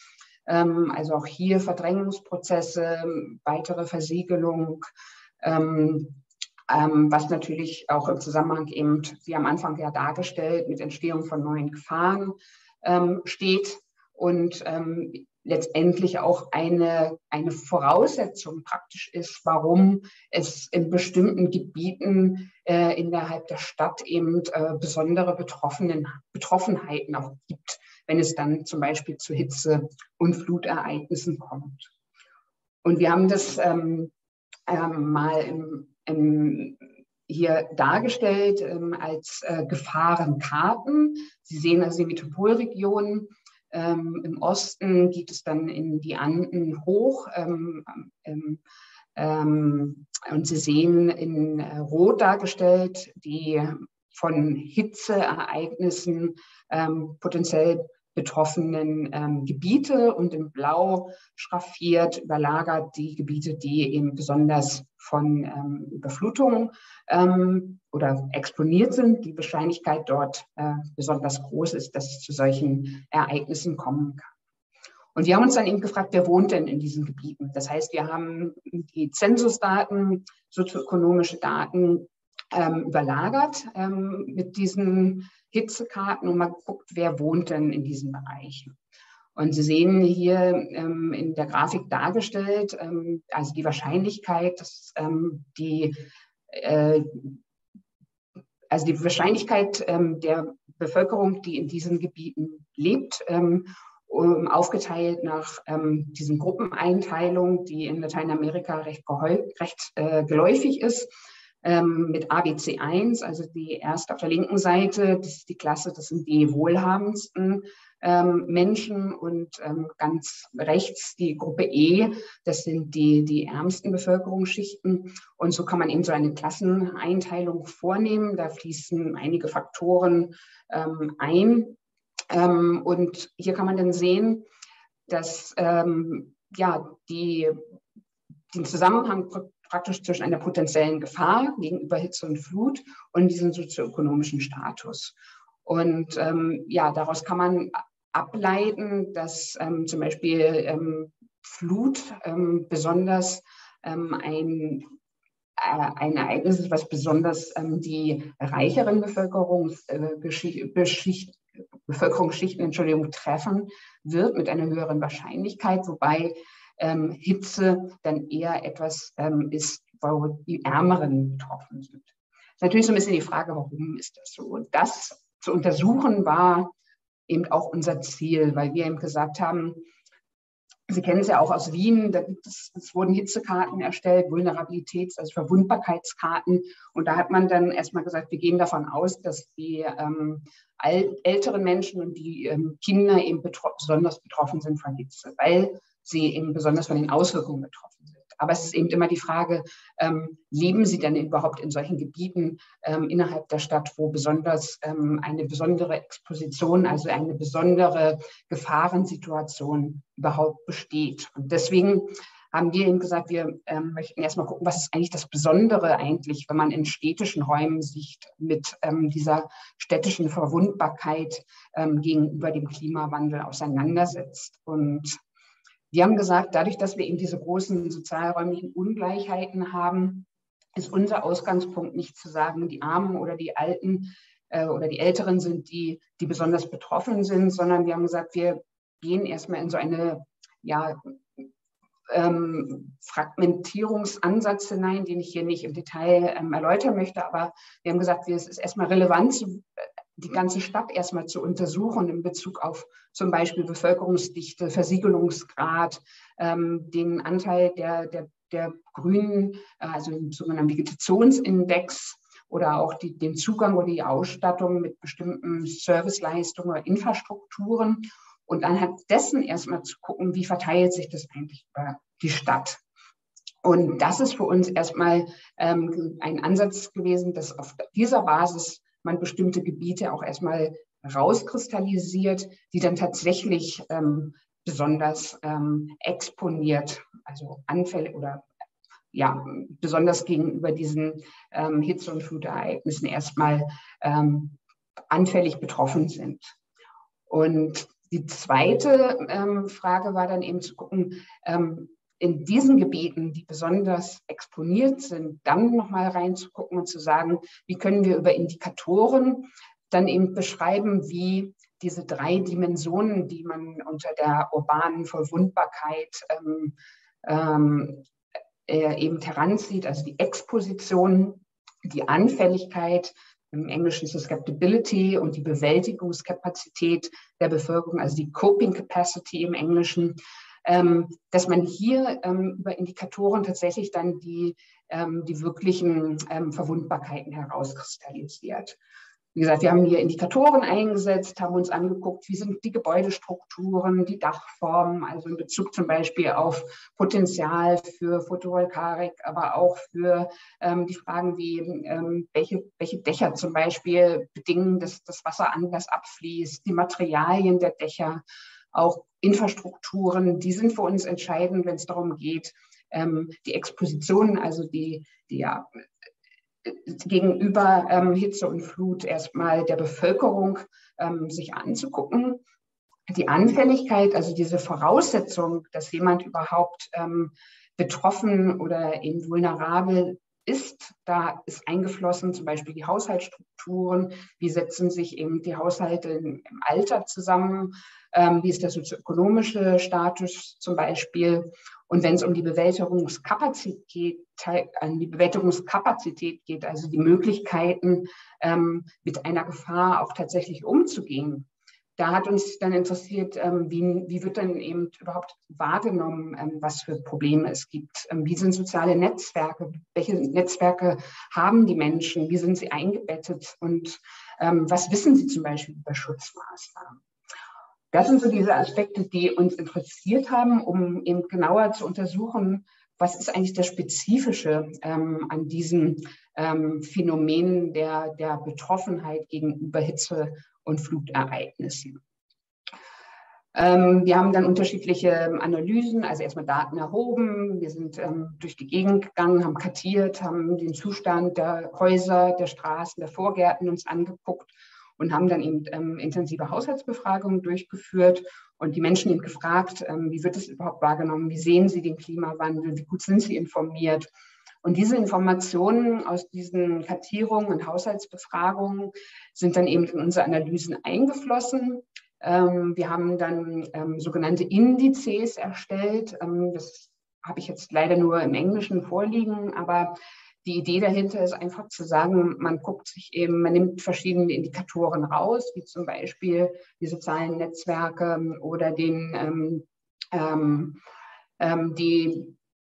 Ähm, also auch hier Verdrängungsprozesse, weitere Versiegelung, ähm, was natürlich auch im Zusammenhang eben, wie am Anfang ja dargestellt, mit Entstehung von neuen Gefahren steht. Und letztendlich auch eine, eine Voraussetzung praktisch ist, warum es in bestimmten Gebieten äh, innerhalb der Stadt eben äh, besondere Betroffenen, Betroffenheiten auch gibt, wenn es dann zum Beispiel zu Hitze- und Flutereignissen kommt. Und wir haben das ähm, ähm, mal im, im, hier dargestellt ähm, als äh, Gefahrenkarten. Sie sehen also die Metropolregionen ähm, Im Osten geht es dann in die Anden hoch. Ähm, ähm, ähm und Sie sehen in äh, Rot dargestellt die von Hitzeereignissen ähm, potenziell betroffenen ähm, Gebiete und in Blau schraffiert, überlagert die Gebiete, die eben besonders von ähm, Überflutungen ähm, oder exponiert sind. Die Wahrscheinlichkeit dort äh, besonders groß ist, dass es zu solchen Ereignissen kommen kann. Und wir haben uns dann eben gefragt, wer wohnt denn in diesen Gebieten? Das heißt, wir haben die Zensusdaten, sozioökonomische Daten ähm, überlagert ähm, mit diesen Hitzekarten und man guckt, wer wohnt denn in diesen Bereichen. Und Sie sehen hier ähm, in der Grafik dargestellt, ähm, also die Wahrscheinlichkeit, dass ähm, die, äh, also die Wahrscheinlichkeit ähm, der Bevölkerung, die in diesen Gebieten lebt, aufgeteilt nach ähm, diesen Gruppeneinteilungen, die in Lateinamerika recht, recht äh, geläufig ist ähm, mit ABC1, also die erste auf der linken Seite, das ist die Klasse, das sind die wohlhabendsten ähm, Menschen und ähm, ganz rechts die Gruppe E, das sind die, die ärmsten Bevölkerungsschichten. Und so kann man eben so eine Klasseneinteilung vornehmen. Da fließen einige Faktoren ähm, ein. Ähm, und hier kann man dann sehen, dass ja, die, den Zusammenhang praktisch zwischen einer potenziellen Gefahr gegenüber Hitze und Flut und diesem sozioökonomischen Status. Und ähm, ja, daraus kann man ableiten, dass ähm, zum Beispiel ähm, Flut ähm, besonders ähm, ein, äh, ein Ereignis ist, was besonders ähm, die reicheren Bevölkerungs, äh, Bevölkerungsschichten Entschuldigung, treffen wird mit einer höheren Wahrscheinlichkeit, wobei ähm, Hitze dann eher etwas ähm, ist, wo die Ärmeren betroffen sind. Natürlich so ein bisschen die Frage, warum ist das so? Und das zu untersuchen war eben auch unser Ziel, weil wir eben gesagt haben, Sie kennen es ja auch aus Wien, da gibt es, es wurden Hitzekarten erstellt, Vulnerabilitäts-, also Verwundbarkeitskarten. Und da hat man dann erstmal gesagt, wir gehen davon aus, dass die ähm, älteren Menschen und die ähm, Kinder eben betro besonders betroffen sind von Hitze, weil sie eben besonders von den Auswirkungen betroffen sind. Aber es ist eben immer die Frage, ähm, leben sie denn überhaupt in solchen Gebieten ähm, innerhalb der Stadt, wo besonders ähm, eine besondere Exposition, also eine besondere Gefahrensituation überhaupt besteht. Und deswegen haben wir eben gesagt, wir ähm, möchten erstmal gucken, was ist eigentlich das Besondere eigentlich, wenn man in städtischen Räumen sich mit ähm, dieser städtischen Verwundbarkeit ähm, gegenüber dem Klimawandel auseinandersetzt. Und wir haben gesagt, dadurch, dass wir eben diese großen sozialräumlichen Ungleichheiten haben, ist unser Ausgangspunkt nicht zu sagen, die Armen oder die Alten äh, oder die Älteren sind die, die besonders betroffen sind, sondern wir haben gesagt, wir gehen erstmal in so eine ja, ähm, Fragmentierungsansatz hinein, den ich hier nicht im Detail ähm, erläutern möchte. Aber wir haben gesagt, es ist erstmal relevant zu, die ganze Stadt erstmal zu untersuchen in Bezug auf zum Beispiel Bevölkerungsdichte, Versiegelungsgrad, ähm, den Anteil der, der, der Grünen, äh, also den sogenannten Vegetationsindex oder auch die, den Zugang oder die Ausstattung mit bestimmten Serviceleistungen oder Infrastrukturen und anhand dessen erstmal zu gucken, wie verteilt sich das eigentlich über die Stadt. Und das ist für uns erstmal ähm, ein Ansatz gewesen, dass auf dieser Basis man bestimmte Gebiete auch erstmal rauskristallisiert, die dann tatsächlich ähm, besonders ähm, exponiert, also Anfälle oder ja, besonders gegenüber diesen ähm, Hitze- und Flutereignissen erstmal ähm, anfällig betroffen sind. Und die zweite ähm, Frage war dann eben zu gucken, ähm, in diesen Gebieten, die besonders exponiert sind, dann nochmal reinzugucken und zu sagen, wie können wir über Indikatoren dann eben beschreiben, wie diese drei Dimensionen, die man unter der urbanen Verwundbarkeit ähm, ähm, äh, eben heranzieht, also die Exposition, die Anfälligkeit, im Englischen Susceptibility und die Bewältigungskapazität der Bevölkerung, also die Coping Capacity im Englischen, dass man hier ähm, über Indikatoren tatsächlich dann die, ähm, die wirklichen ähm, Verwundbarkeiten herauskristallisiert. Wie gesagt, wir haben hier Indikatoren eingesetzt, haben uns angeguckt, wie sind die Gebäudestrukturen, die Dachformen, also in Bezug zum Beispiel auf Potenzial für Photovoltaik, aber auch für ähm, die Fragen wie, ähm, welche, welche Dächer zum Beispiel bedingen, dass das Wasser anders abfließt, die Materialien der Dächer, auch Infrastrukturen, die sind für uns entscheidend, wenn es darum geht, ähm, die Expositionen, also die, die ja, gegenüber ähm, Hitze und Flut erstmal der Bevölkerung ähm, sich anzugucken. Die Anfälligkeit, also diese Voraussetzung, dass jemand überhaupt ähm, betroffen oder eben vulnerabel ist. Da ist eingeflossen zum Beispiel die Haushaltsstrukturen, wie setzen sich eben die Haushalte im Alter zusammen, ähm, wie ist der sozioökonomische Status zum Beispiel. Und wenn es um die Bewältigungskapazität, an die Bewältigungskapazität geht, also die Möglichkeiten, ähm, mit einer Gefahr auch tatsächlich umzugehen, da hat uns dann interessiert, ähm, wie, wie wird dann eben überhaupt wahrgenommen, ähm, was für Probleme es gibt. Ähm, wie sind soziale Netzwerke? Welche Netzwerke haben die Menschen? Wie sind sie eingebettet? Und was wissen sie zum Beispiel über Schutzmaßnahmen? Das sind so diese Aspekte, die uns interessiert haben, um eben genauer zu untersuchen, was ist eigentlich das Spezifische ähm, an diesen ähm, Phänomenen der, der Betroffenheit gegenüber Hitze und Flutereignissen. Ähm, wir haben dann unterschiedliche Analysen, also erstmal Daten erhoben. Wir sind ähm, durch die Gegend gegangen, haben kartiert, haben den Zustand der Häuser, der Straßen, der Vorgärten uns angeguckt und haben dann eben ähm, intensive Haushaltsbefragungen durchgeführt und die Menschen eben gefragt, ähm, wie wird es überhaupt wahrgenommen, wie sehen sie den Klimawandel, wie gut sind sie informiert und diese Informationen aus diesen Kartierungen und Haushaltsbefragungen sind dann eben in unsere Analysen eingeflossen. Ähm, wir haben dann ähm, sogenannte Indizes erstellt. Ähm, das habe ich jetzt leider nur im Englischen vorliegen, aber die Idee dahinter ist einfach zu sagen, man guckt sich eben, man nimmt verschiedene Indikatoren raus, wie zum Beispiel die sozialen Netzwerke oder den, ähm, ähm, die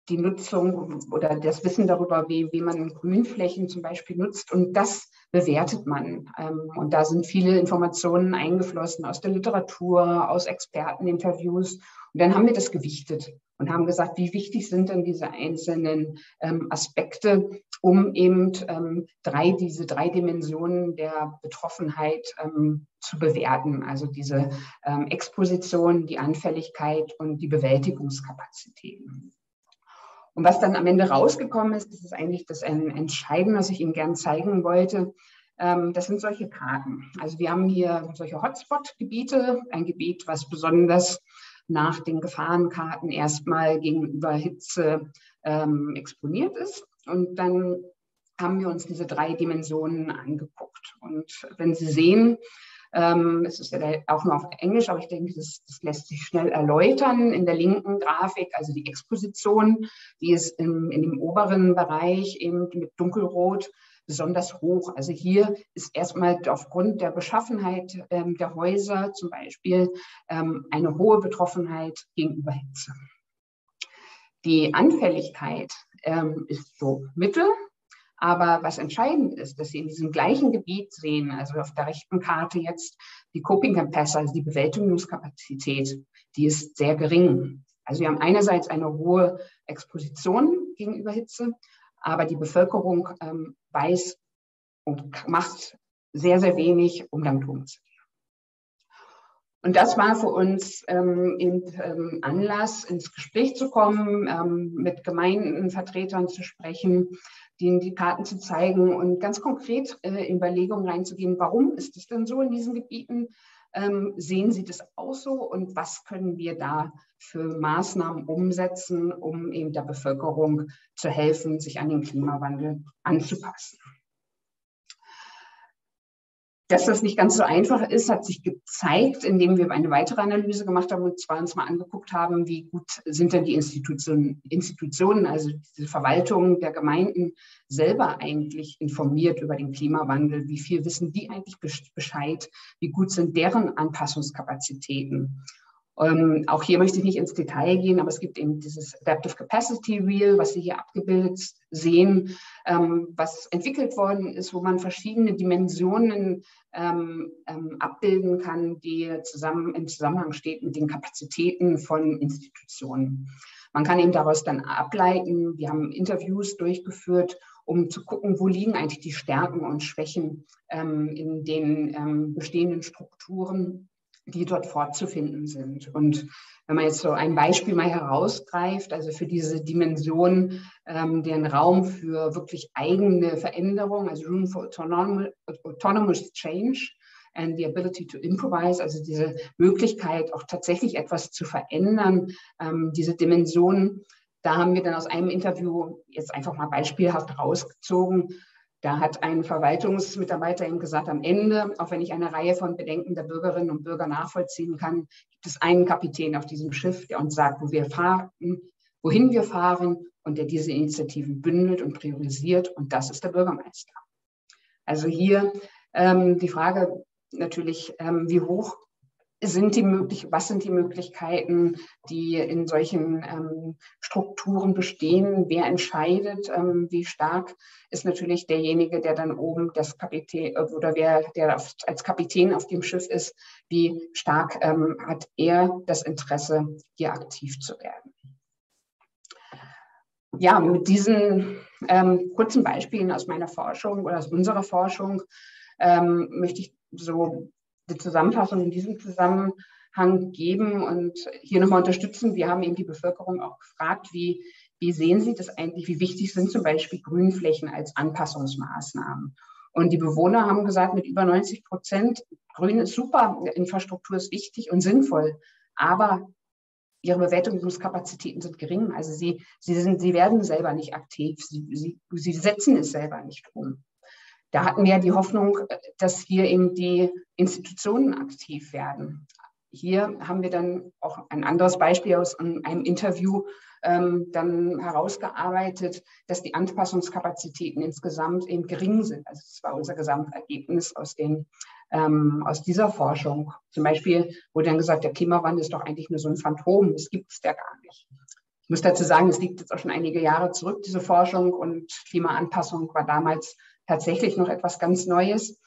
die Nutzung oder das Wissen darüber, wie, wie man Grünflächen zum Beispiel nutzt. Und das bewertet man. Ähm, und da sind viele Informationen eingeflossen aus der Literatur, aus Experteninterviews. Und dann haben wir das gewichtet und haben gesagt, wie wichtig sind denn diese einzelnen ähm, Aspekte, um eben ähm, drei, diese drei Dimensionen der Betroffenheit zu bewerten. Also diese Exposition, die Anfälligkeit und die Bewältigungskapazitäten. Und was dann am Ende rausgekommen ist, das ist eigentlich das Entscheidende, was ich Ihnen gern zeigen wollte. Ähm, das sind solche Karten. Also wir haben hier solche Hotspot-Gebiete, ein Gebiet, was besonders nach den Gefahrenkarten erstmal gegenüber Hitze ähm, exponiert ist. Und dann haben wir uns diese drei Dimensionen angeguckt. Und wenn Sie sehen, ähm, es ist ja auch nur auf Englisch, aber ich denke, das, das, lässt sich schnell erläutern. In der linken Grafik, also die Exposition, die ist im, in dem oberen Bereich eben mit dunkelrot besonders hoch. Also hier ist erstmal aufgrund der Beschaffenheit ähm, der Häuser zum Beispiel ähm, eine hohe Betroffenheit gegenüber Hitze. Die Anfälligkeit ähm, ist so mittel, aber was entscheidend ist, dass Sie in diesem gleichen Gebiet sehen, also auf der rechten Karte jetzt die Coping Capacity, also die Bewältigungskapazität, die ist sehr gering. Also wir haben einerseits eine hohe Exposition gegenüber Hitze, aber die Bevölkerung ähm, weiß und macht sehr, sehr wenig, um damit umzugehen. Und das war für uns ähm, eben, ähm, Anlass, ins Gespräch zu kommen, ähm, mit Gemeindenvertretern zu sprechen, denen die Karten zu zeigen und ganz konkret äh, in Überlegungen reinzugehen, warum ist es denn so in diesen Gebieten? Ähm, sehen Sie das auch so und was können wir da für Maßnahmen umsetzen, um eben der Bevölkerung zu helfen, sich an den Klimawandel anzupassen? Dass das nicht ganz so einfach ist, hat sich gezeigt, indem wir eine weitere Analyse gemacht haben und zwar uns mal angeguckt haben, wie gut sind denn die Institutionen, Institutionen also diese Verwaltungen der Gemeinden selber eigentlich informiert über den Klimawandel, wie viel wissen die eigentlich Bescheid, wie gut sind deren Anpassungskapazitäten. Ähm, auch hier möchte ich nicht ins Detail gehen, aber es gibt eben dieses Adaptive Capacity Wheel, was Sie hier abgebildet sehen, ähm, was entwickelt worden ist, wo man verschiedene Dimensionen ähm, ähm abbilden kann, die zusammen im Zusammenhang stehen mit den Kapazitäten von Institutionen. Man kann eben daraus dann ableiten, wir haben Interviews durchgeführt, um zu gucken, wo liegen eigentlich die Stärken und Schwächen ähm, in den ähm, bestehenden Strukturen die dort fortzufinden sind. Und wenn man jetzt so ein Beispiel mal herausgreift, also für diese Dimension, ähm, den Raum für wirklich eigene Veränderung, also Room for Autonomous Change and the Ability to Improvise, also diese Möglichkeit, auch tatsächlich etwas zu verändern, ähm, diese Dimension, Da haben wir dann aus einem Interview jetzt einfach mal beispielhaft rausgezogen. Da hat ein Verwaltungsmitarbeiter ihm gesagt, am Ende, auch wenn ich eine Reihe von Bedenken der Bürgerinnen und Bürger nachvollziehen kann, gibt es einen Kapitän auf diesem Schiff, der uns sagt, wo wir fahren, wohin wir fahren und der diese Initiativen bündelt und priorisiert. Und das ist der Bürgermeister. Also hier ähm, die Frage natürlich, ähm, wie hoch sind die möglich, was sind die Möglichkeiten, die in solchen ähm, Strukturen bestehen? Wer entscheidet, ähm, wie stark ist natürlich derjenige, der dann oben das Kapitän oder wer der auf, als Kapitän auf dem Schiff ist, wie stark ähm, hat er das Interesse, hier aktiv zu werden? Ja, mit diesen ähm, kurzen Beispielen aus meiner Forschung oder aus unserer Forschung ähm, möchte ich so die Zusammenfassung in diesem Zusammenhang geben und hier nochmal unterstützen. Wir haben eben die Bevölkerung auch gefragt, wie, wie sehen Sie das eigentlich? Wie wichtig sind zum Beispiel Grünflächen als Anpassungsmaßnahmen? Und die Bewohner haben gesagt, mit über 90 Prozent, Grün ist super, Infrastruktur ist wichtig und sinnvoll, aber ihre Bewertungskapazitäten sind gering. Also sie, sie, sind, sie werden selber nicht aktiv, sie, sie, sie setzen es selber nicht um. Da hatten wir die Hoffnung, dass hier eben die Institutionen aktiv werden. Hier haben wir dann auch ein anderes Beispiel aus einem Interview ähm, dann herausgearbeitet, dass die Anpassungskapazitäten insgesamt eben gering sind. Also das war unser Gesamtergebnis aus, den, ähm, aus dieser Forschung. Zum Beispiel wurde dann gesagt, der Klimawandel ist doch eigentlich nur so ein Phantom, das gibt es ja gar nicht. Ich muss dazu sagen, es liegt jetzt auch schon einige Jahre zurück, diese Forschung, und Klimaanpassung war damals tatsächlich noch etwas ganz Neues.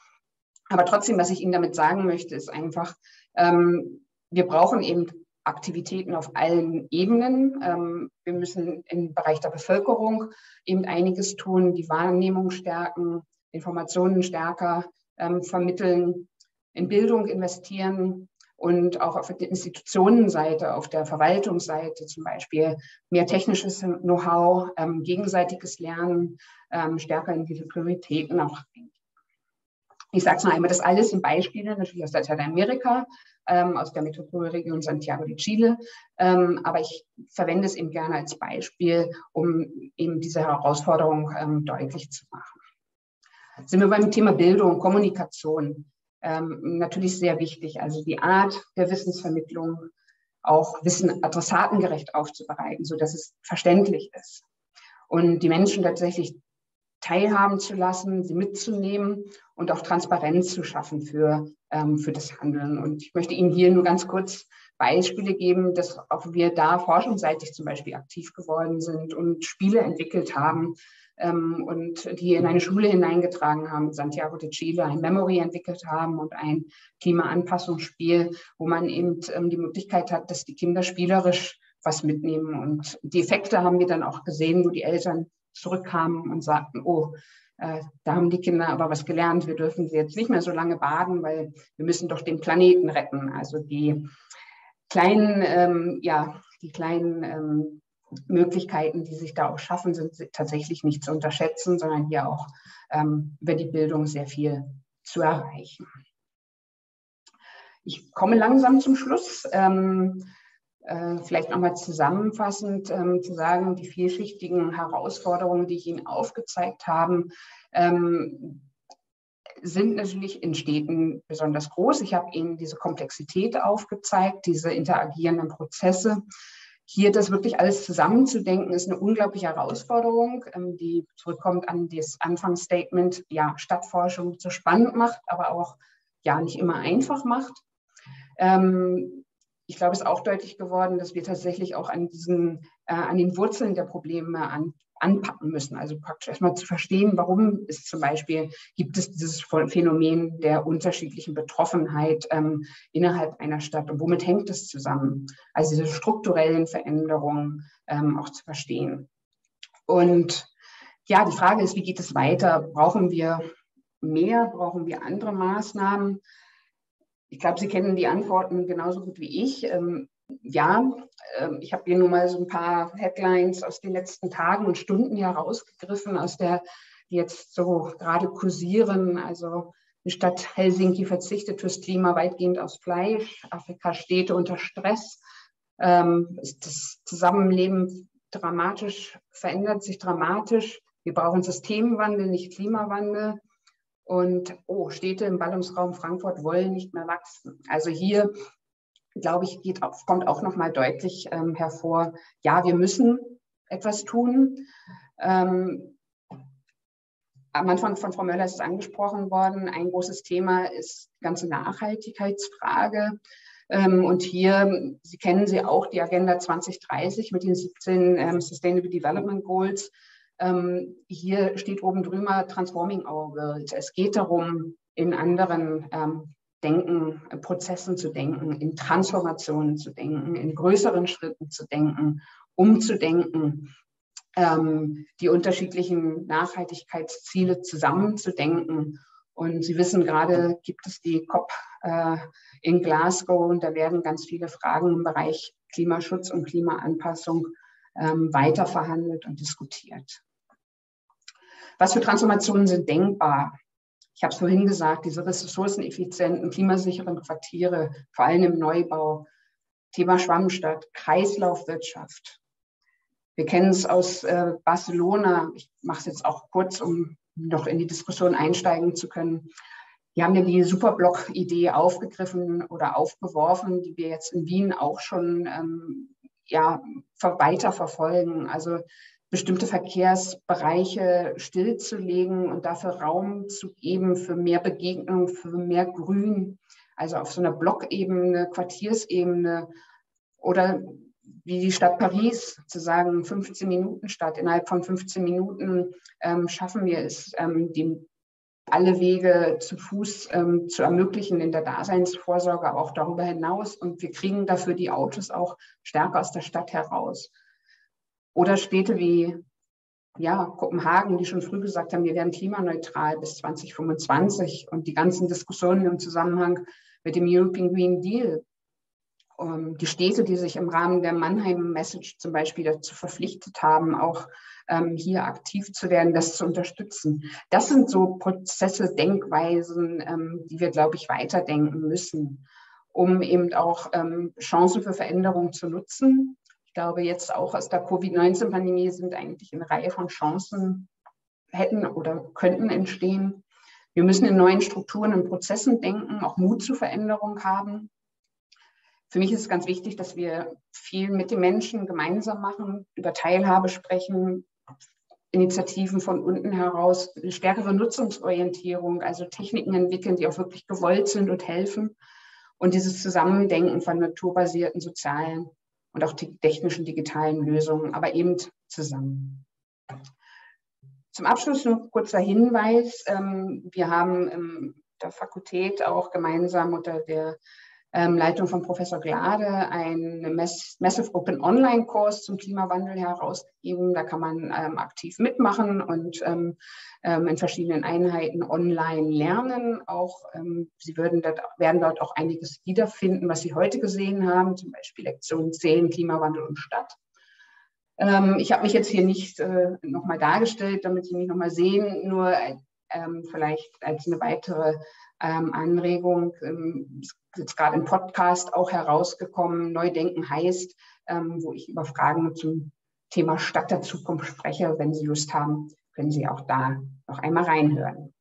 Aber trotzdem, was ich Ihnen damit sagen möchte, ist einfach, ähm, wir brauchen eben Aktivitäten auf allen Ebenen. Ähm, wir müssen im Bereich der Bevölkerung eben einiges tun, die Wahrnehmung stärken, Informationen stärker ähm, vermitteln, in Bildung investieren und auch auf der Institutionenseite, auf der Verwaltungsseite zum Beispiel mehr technisches Know-how, ähm, gegenseitiges Lernen, ähm, stärker in diese Prioritäten auch Ich sage es noch einmal, das alles sind Beispiele natürlich aus Lateinamerika, ähm, aus der Metropolregion Santiago de Chile, ähm, aber ich verwende es eben gerne als Beispiel, um eben diese Herausforderung ähm, deutlich zu machen. Sind wir beim Thema Bildung, Kommunikation ähm, natürlich sehr wichtig. Also die Art der Wissensvermittlung, auch Wissen adressatengerecht aufzubereiten, sodass es verständlich ist. Und die Menschen tatsächlich teilhaben zu lassen, sie mitzunehmen und auch Transparenz zu schaffen für, ähm, für das Handeln. Und ich möchte Ihnen hier nur ganz kurz Beispiele geben, dass auch wir da forschungsseitig zum Beispiel aktiv geworden sind und Spiele entwickelt haben, ähm, und die in eine Schule hineingetragen haben, Santiago de Chile, ein Memory entwickelt haben und ein Klimaanpassungsspiel, wo man eben ähm, die Möglichkeit hat, dass die Kinder spielerisch was mitnehmen. Und die Effekte haben wir dann auch gesehen, wo die Eltern zurückkamen und sagten, oh, äh, da haben die Kinder aber was gelernt, wir dürfen sie jetzt nicht mehr so lange baden, weil wir müssen doch den Planeten retten. Also die kleinen, ähm, ja, die kleinen ähm, Möglichkeiten, die sich da auch schaffen, sind tatsächlich nicht zu unterschätzen, sondern hier auch ähm, über die Bildung sehr viel zu erreichen. Ich komme langsam zum Schluss. Ähm, äh, vielleicht nochmal zusammenfassend ähm, zu sagen, die vielschichtigen Herausforderungen, die ich Ihnen aufgezeigt habe, ähm, sind natürlich in Städten besonders groß. Ich habe Ihnen diese Komplexität aufgezeigt, diese interagierenden Prozesse. Hier das wirklich alles zusammenzudenken, ist eine unglaubliche Herausforderung, ähm, die zurückkommt an das Anfangsstatement, ja, Stadtforschung so spannend macht, aber auch ja nicht immer einfach macht. Ähm, ich glaube, es ist auch deutlich geworden, dass wir tatsächlich auch an diesen, äh, an den Wurzeln der Probleme an, anpacken müssen. Also praktisch erstmal zu verstehen, warum es zum Beispiel gibt es dieses Phänomen der unterschiedlichen Betroffenheit ähm, innerhalb einer Stadt und womit hängt es zusammen? Also diese strukturellen Veränderungen ähm, auch zu verstehen. Und ja, die Frage ist, wie geht es weiter? Brauchen wir mehr? Brauchen wir andere Maßnahmen? Ich glaube, Sie kennen die Antworten genauso gut wie ich. Ähm, ja, ähm, ich habe hier nur mal so ein paar Headlines aus den letzten Tagen und Stunden herausgegriffen, aus der, die jetzt so gerade kursieren. Also die Stadt Helsinki verzichtet fürs Klima weitgehend aus Fleisch. Afrika Städte unter Stress. Ähm, das Zusammenleben dramatisch, verändert sich dramatisch. Wir brauchen Systemwandel, nicht Klimawandel. Und oh, Städte im Ballungsraum Frankfurt wollen nicht mehr wachsen. Also hier, glaube ich, geht, kommt auch nochmal deutlich ähm, hervor, ja, wir müssen etwas tun. Ähm, am Anfang von Frau Möller ist es angesprochen worden. Ein großes Thema ist die ganze Nachhaltigkeitsfrage. Ähm, und hier, Sie kennen sie auch, die Agenda 2030 mit den 17 ähm, Sustainable Development Goals. Ähm, hier steht oben drüber Transforming Our World. Es geht darum, in anderen Denken, Prozessen zu denken, in Transformationen zu denken, in größeren Schritten zu denken, umzudenken ähm, die unterschiedlichen Nachhaltigkeitsziele zusammenzudenken. Und Sie wissen, gerade gibt es die COP äh, in Glasgow und da werden ganz viele Fragen im Bereich Klimaschutz und Klimaanpassung ähm, weiter verhandelt und diskutiert. Was für Transformationen sind denkbar? Ich habe es vorhin gesagt, diese ressourceneffizienten, klimasicheren Quartiere, vor allem im Neubau, Thema Schwammstadt, Kreislaufwirtschaft, wir kennen es aus äh, Barcelona. Ich mache es jetzt auch kurz, um noch in die Diskussion einsteigen zu können. Die haben ja die Superblock-Idee aufgegriffen oder aufgeworfen, die wir jetzt in Wien auch schon ähm, ja, weiter verfolgen. Also bestimmte Verkehrsbereiche stillzulegen und dafür Raum zu geben für mehr Begegnung, für mehr Grün. Also auf so einer Blockebene, Quartiersebene oder wie die Stadt Paris zu sagen, 15 Minuten Stadt. Innerhalb von 15 Minuten ähm, schaffen wir es, ähm, die, alle Wege zu Fuß ähm, zu ermöglichen in der Daseinsvorsorge, aber auch darüber hinaus. Und wir kriegen dafür die Autos auch stärker aus der Stadt heraus. Oder Städte wie ja, Kopenhagen, die schon früh gesagt haben, wir werden klimaneutral bis 2025 und die ganzen Diskussionen im Zusammenhang mit dem European Green Deal ähm, die Städte, die sich im Rahmen der Mannheim Message zum Beispiel dazu verpflichtet haben, auch ähm, hier aktiv zu werden, das zu unterstützen. Das sind so Prozesse, Denkweisen, ähm, die wir, glaube ich, weiterdenken müssen, um eben auch Chancen für Veränderung zu nutzen. Ich glaube, jetzt auch aus der Covid-19-Pandemie sind eigentlich eine Reihe von Chancen hätten oder könnten entstehen. Wir müssen in neuen Strukturen und Prozessen denken, auch Mut zur Veränderung haben für mich ist es ganz wichtig, dass wir viel mit den Menschen gemeinsam machen, über Teilhabe sprechen, Initiativen von unten heraus, eine stärkere Nutzungsorientierung, also Techniken entwickeln, die auch wirklich gewollt sind und helfen. Und dieses Zusammendenken von naturbasierten, sozialen und auch technischen, digitalen Lösungen, aber eben zusammen. Zum Abschluss ein kurzer Hinweis. Ähm, wir haben in der Fakultät auch gemeinsam unter der ähm, Leitung von Professor Glade einen Massive Open Online-Kurs zum Klimawandel herausgegeben. Da kann man ähm, aktiv mitmachen und ähm, ähm in verschiedenen Einheiten online lernen. Auch ähm, Sie würden dort, werden dort auch einiges wiederfinden, was Sie heute gesehen haben, zum Beispiel Lektion 10 Klimawandel und Stadt. Ähm, ich habe mich jetzt hier nicht äh, nochmal dargestellt, damit Sie mich nochmal sehen, nur vielleicht als eine weitere ähm, Anregung. Ähm, ist jetzt gerade im Podcast auch herausgekommen. Neudenken heißt, ähm, wo ich über Fragen zum Thema Stadt der Zukunft spreche. Wenn Sie Lust haben, können Sie auch da noch einmal reinhören.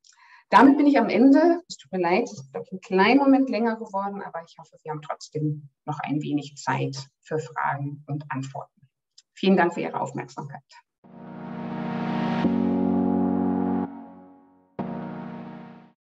Damit bin ich am Ende. Es tut mir leid, es ist ein kleinen Moment länger geworden, aber ich hoffe, wir haben trotzdem noch ein wenig Zeit für Fragen und Antworten. Vielen Dank für Ihre Aufmerksamkeit.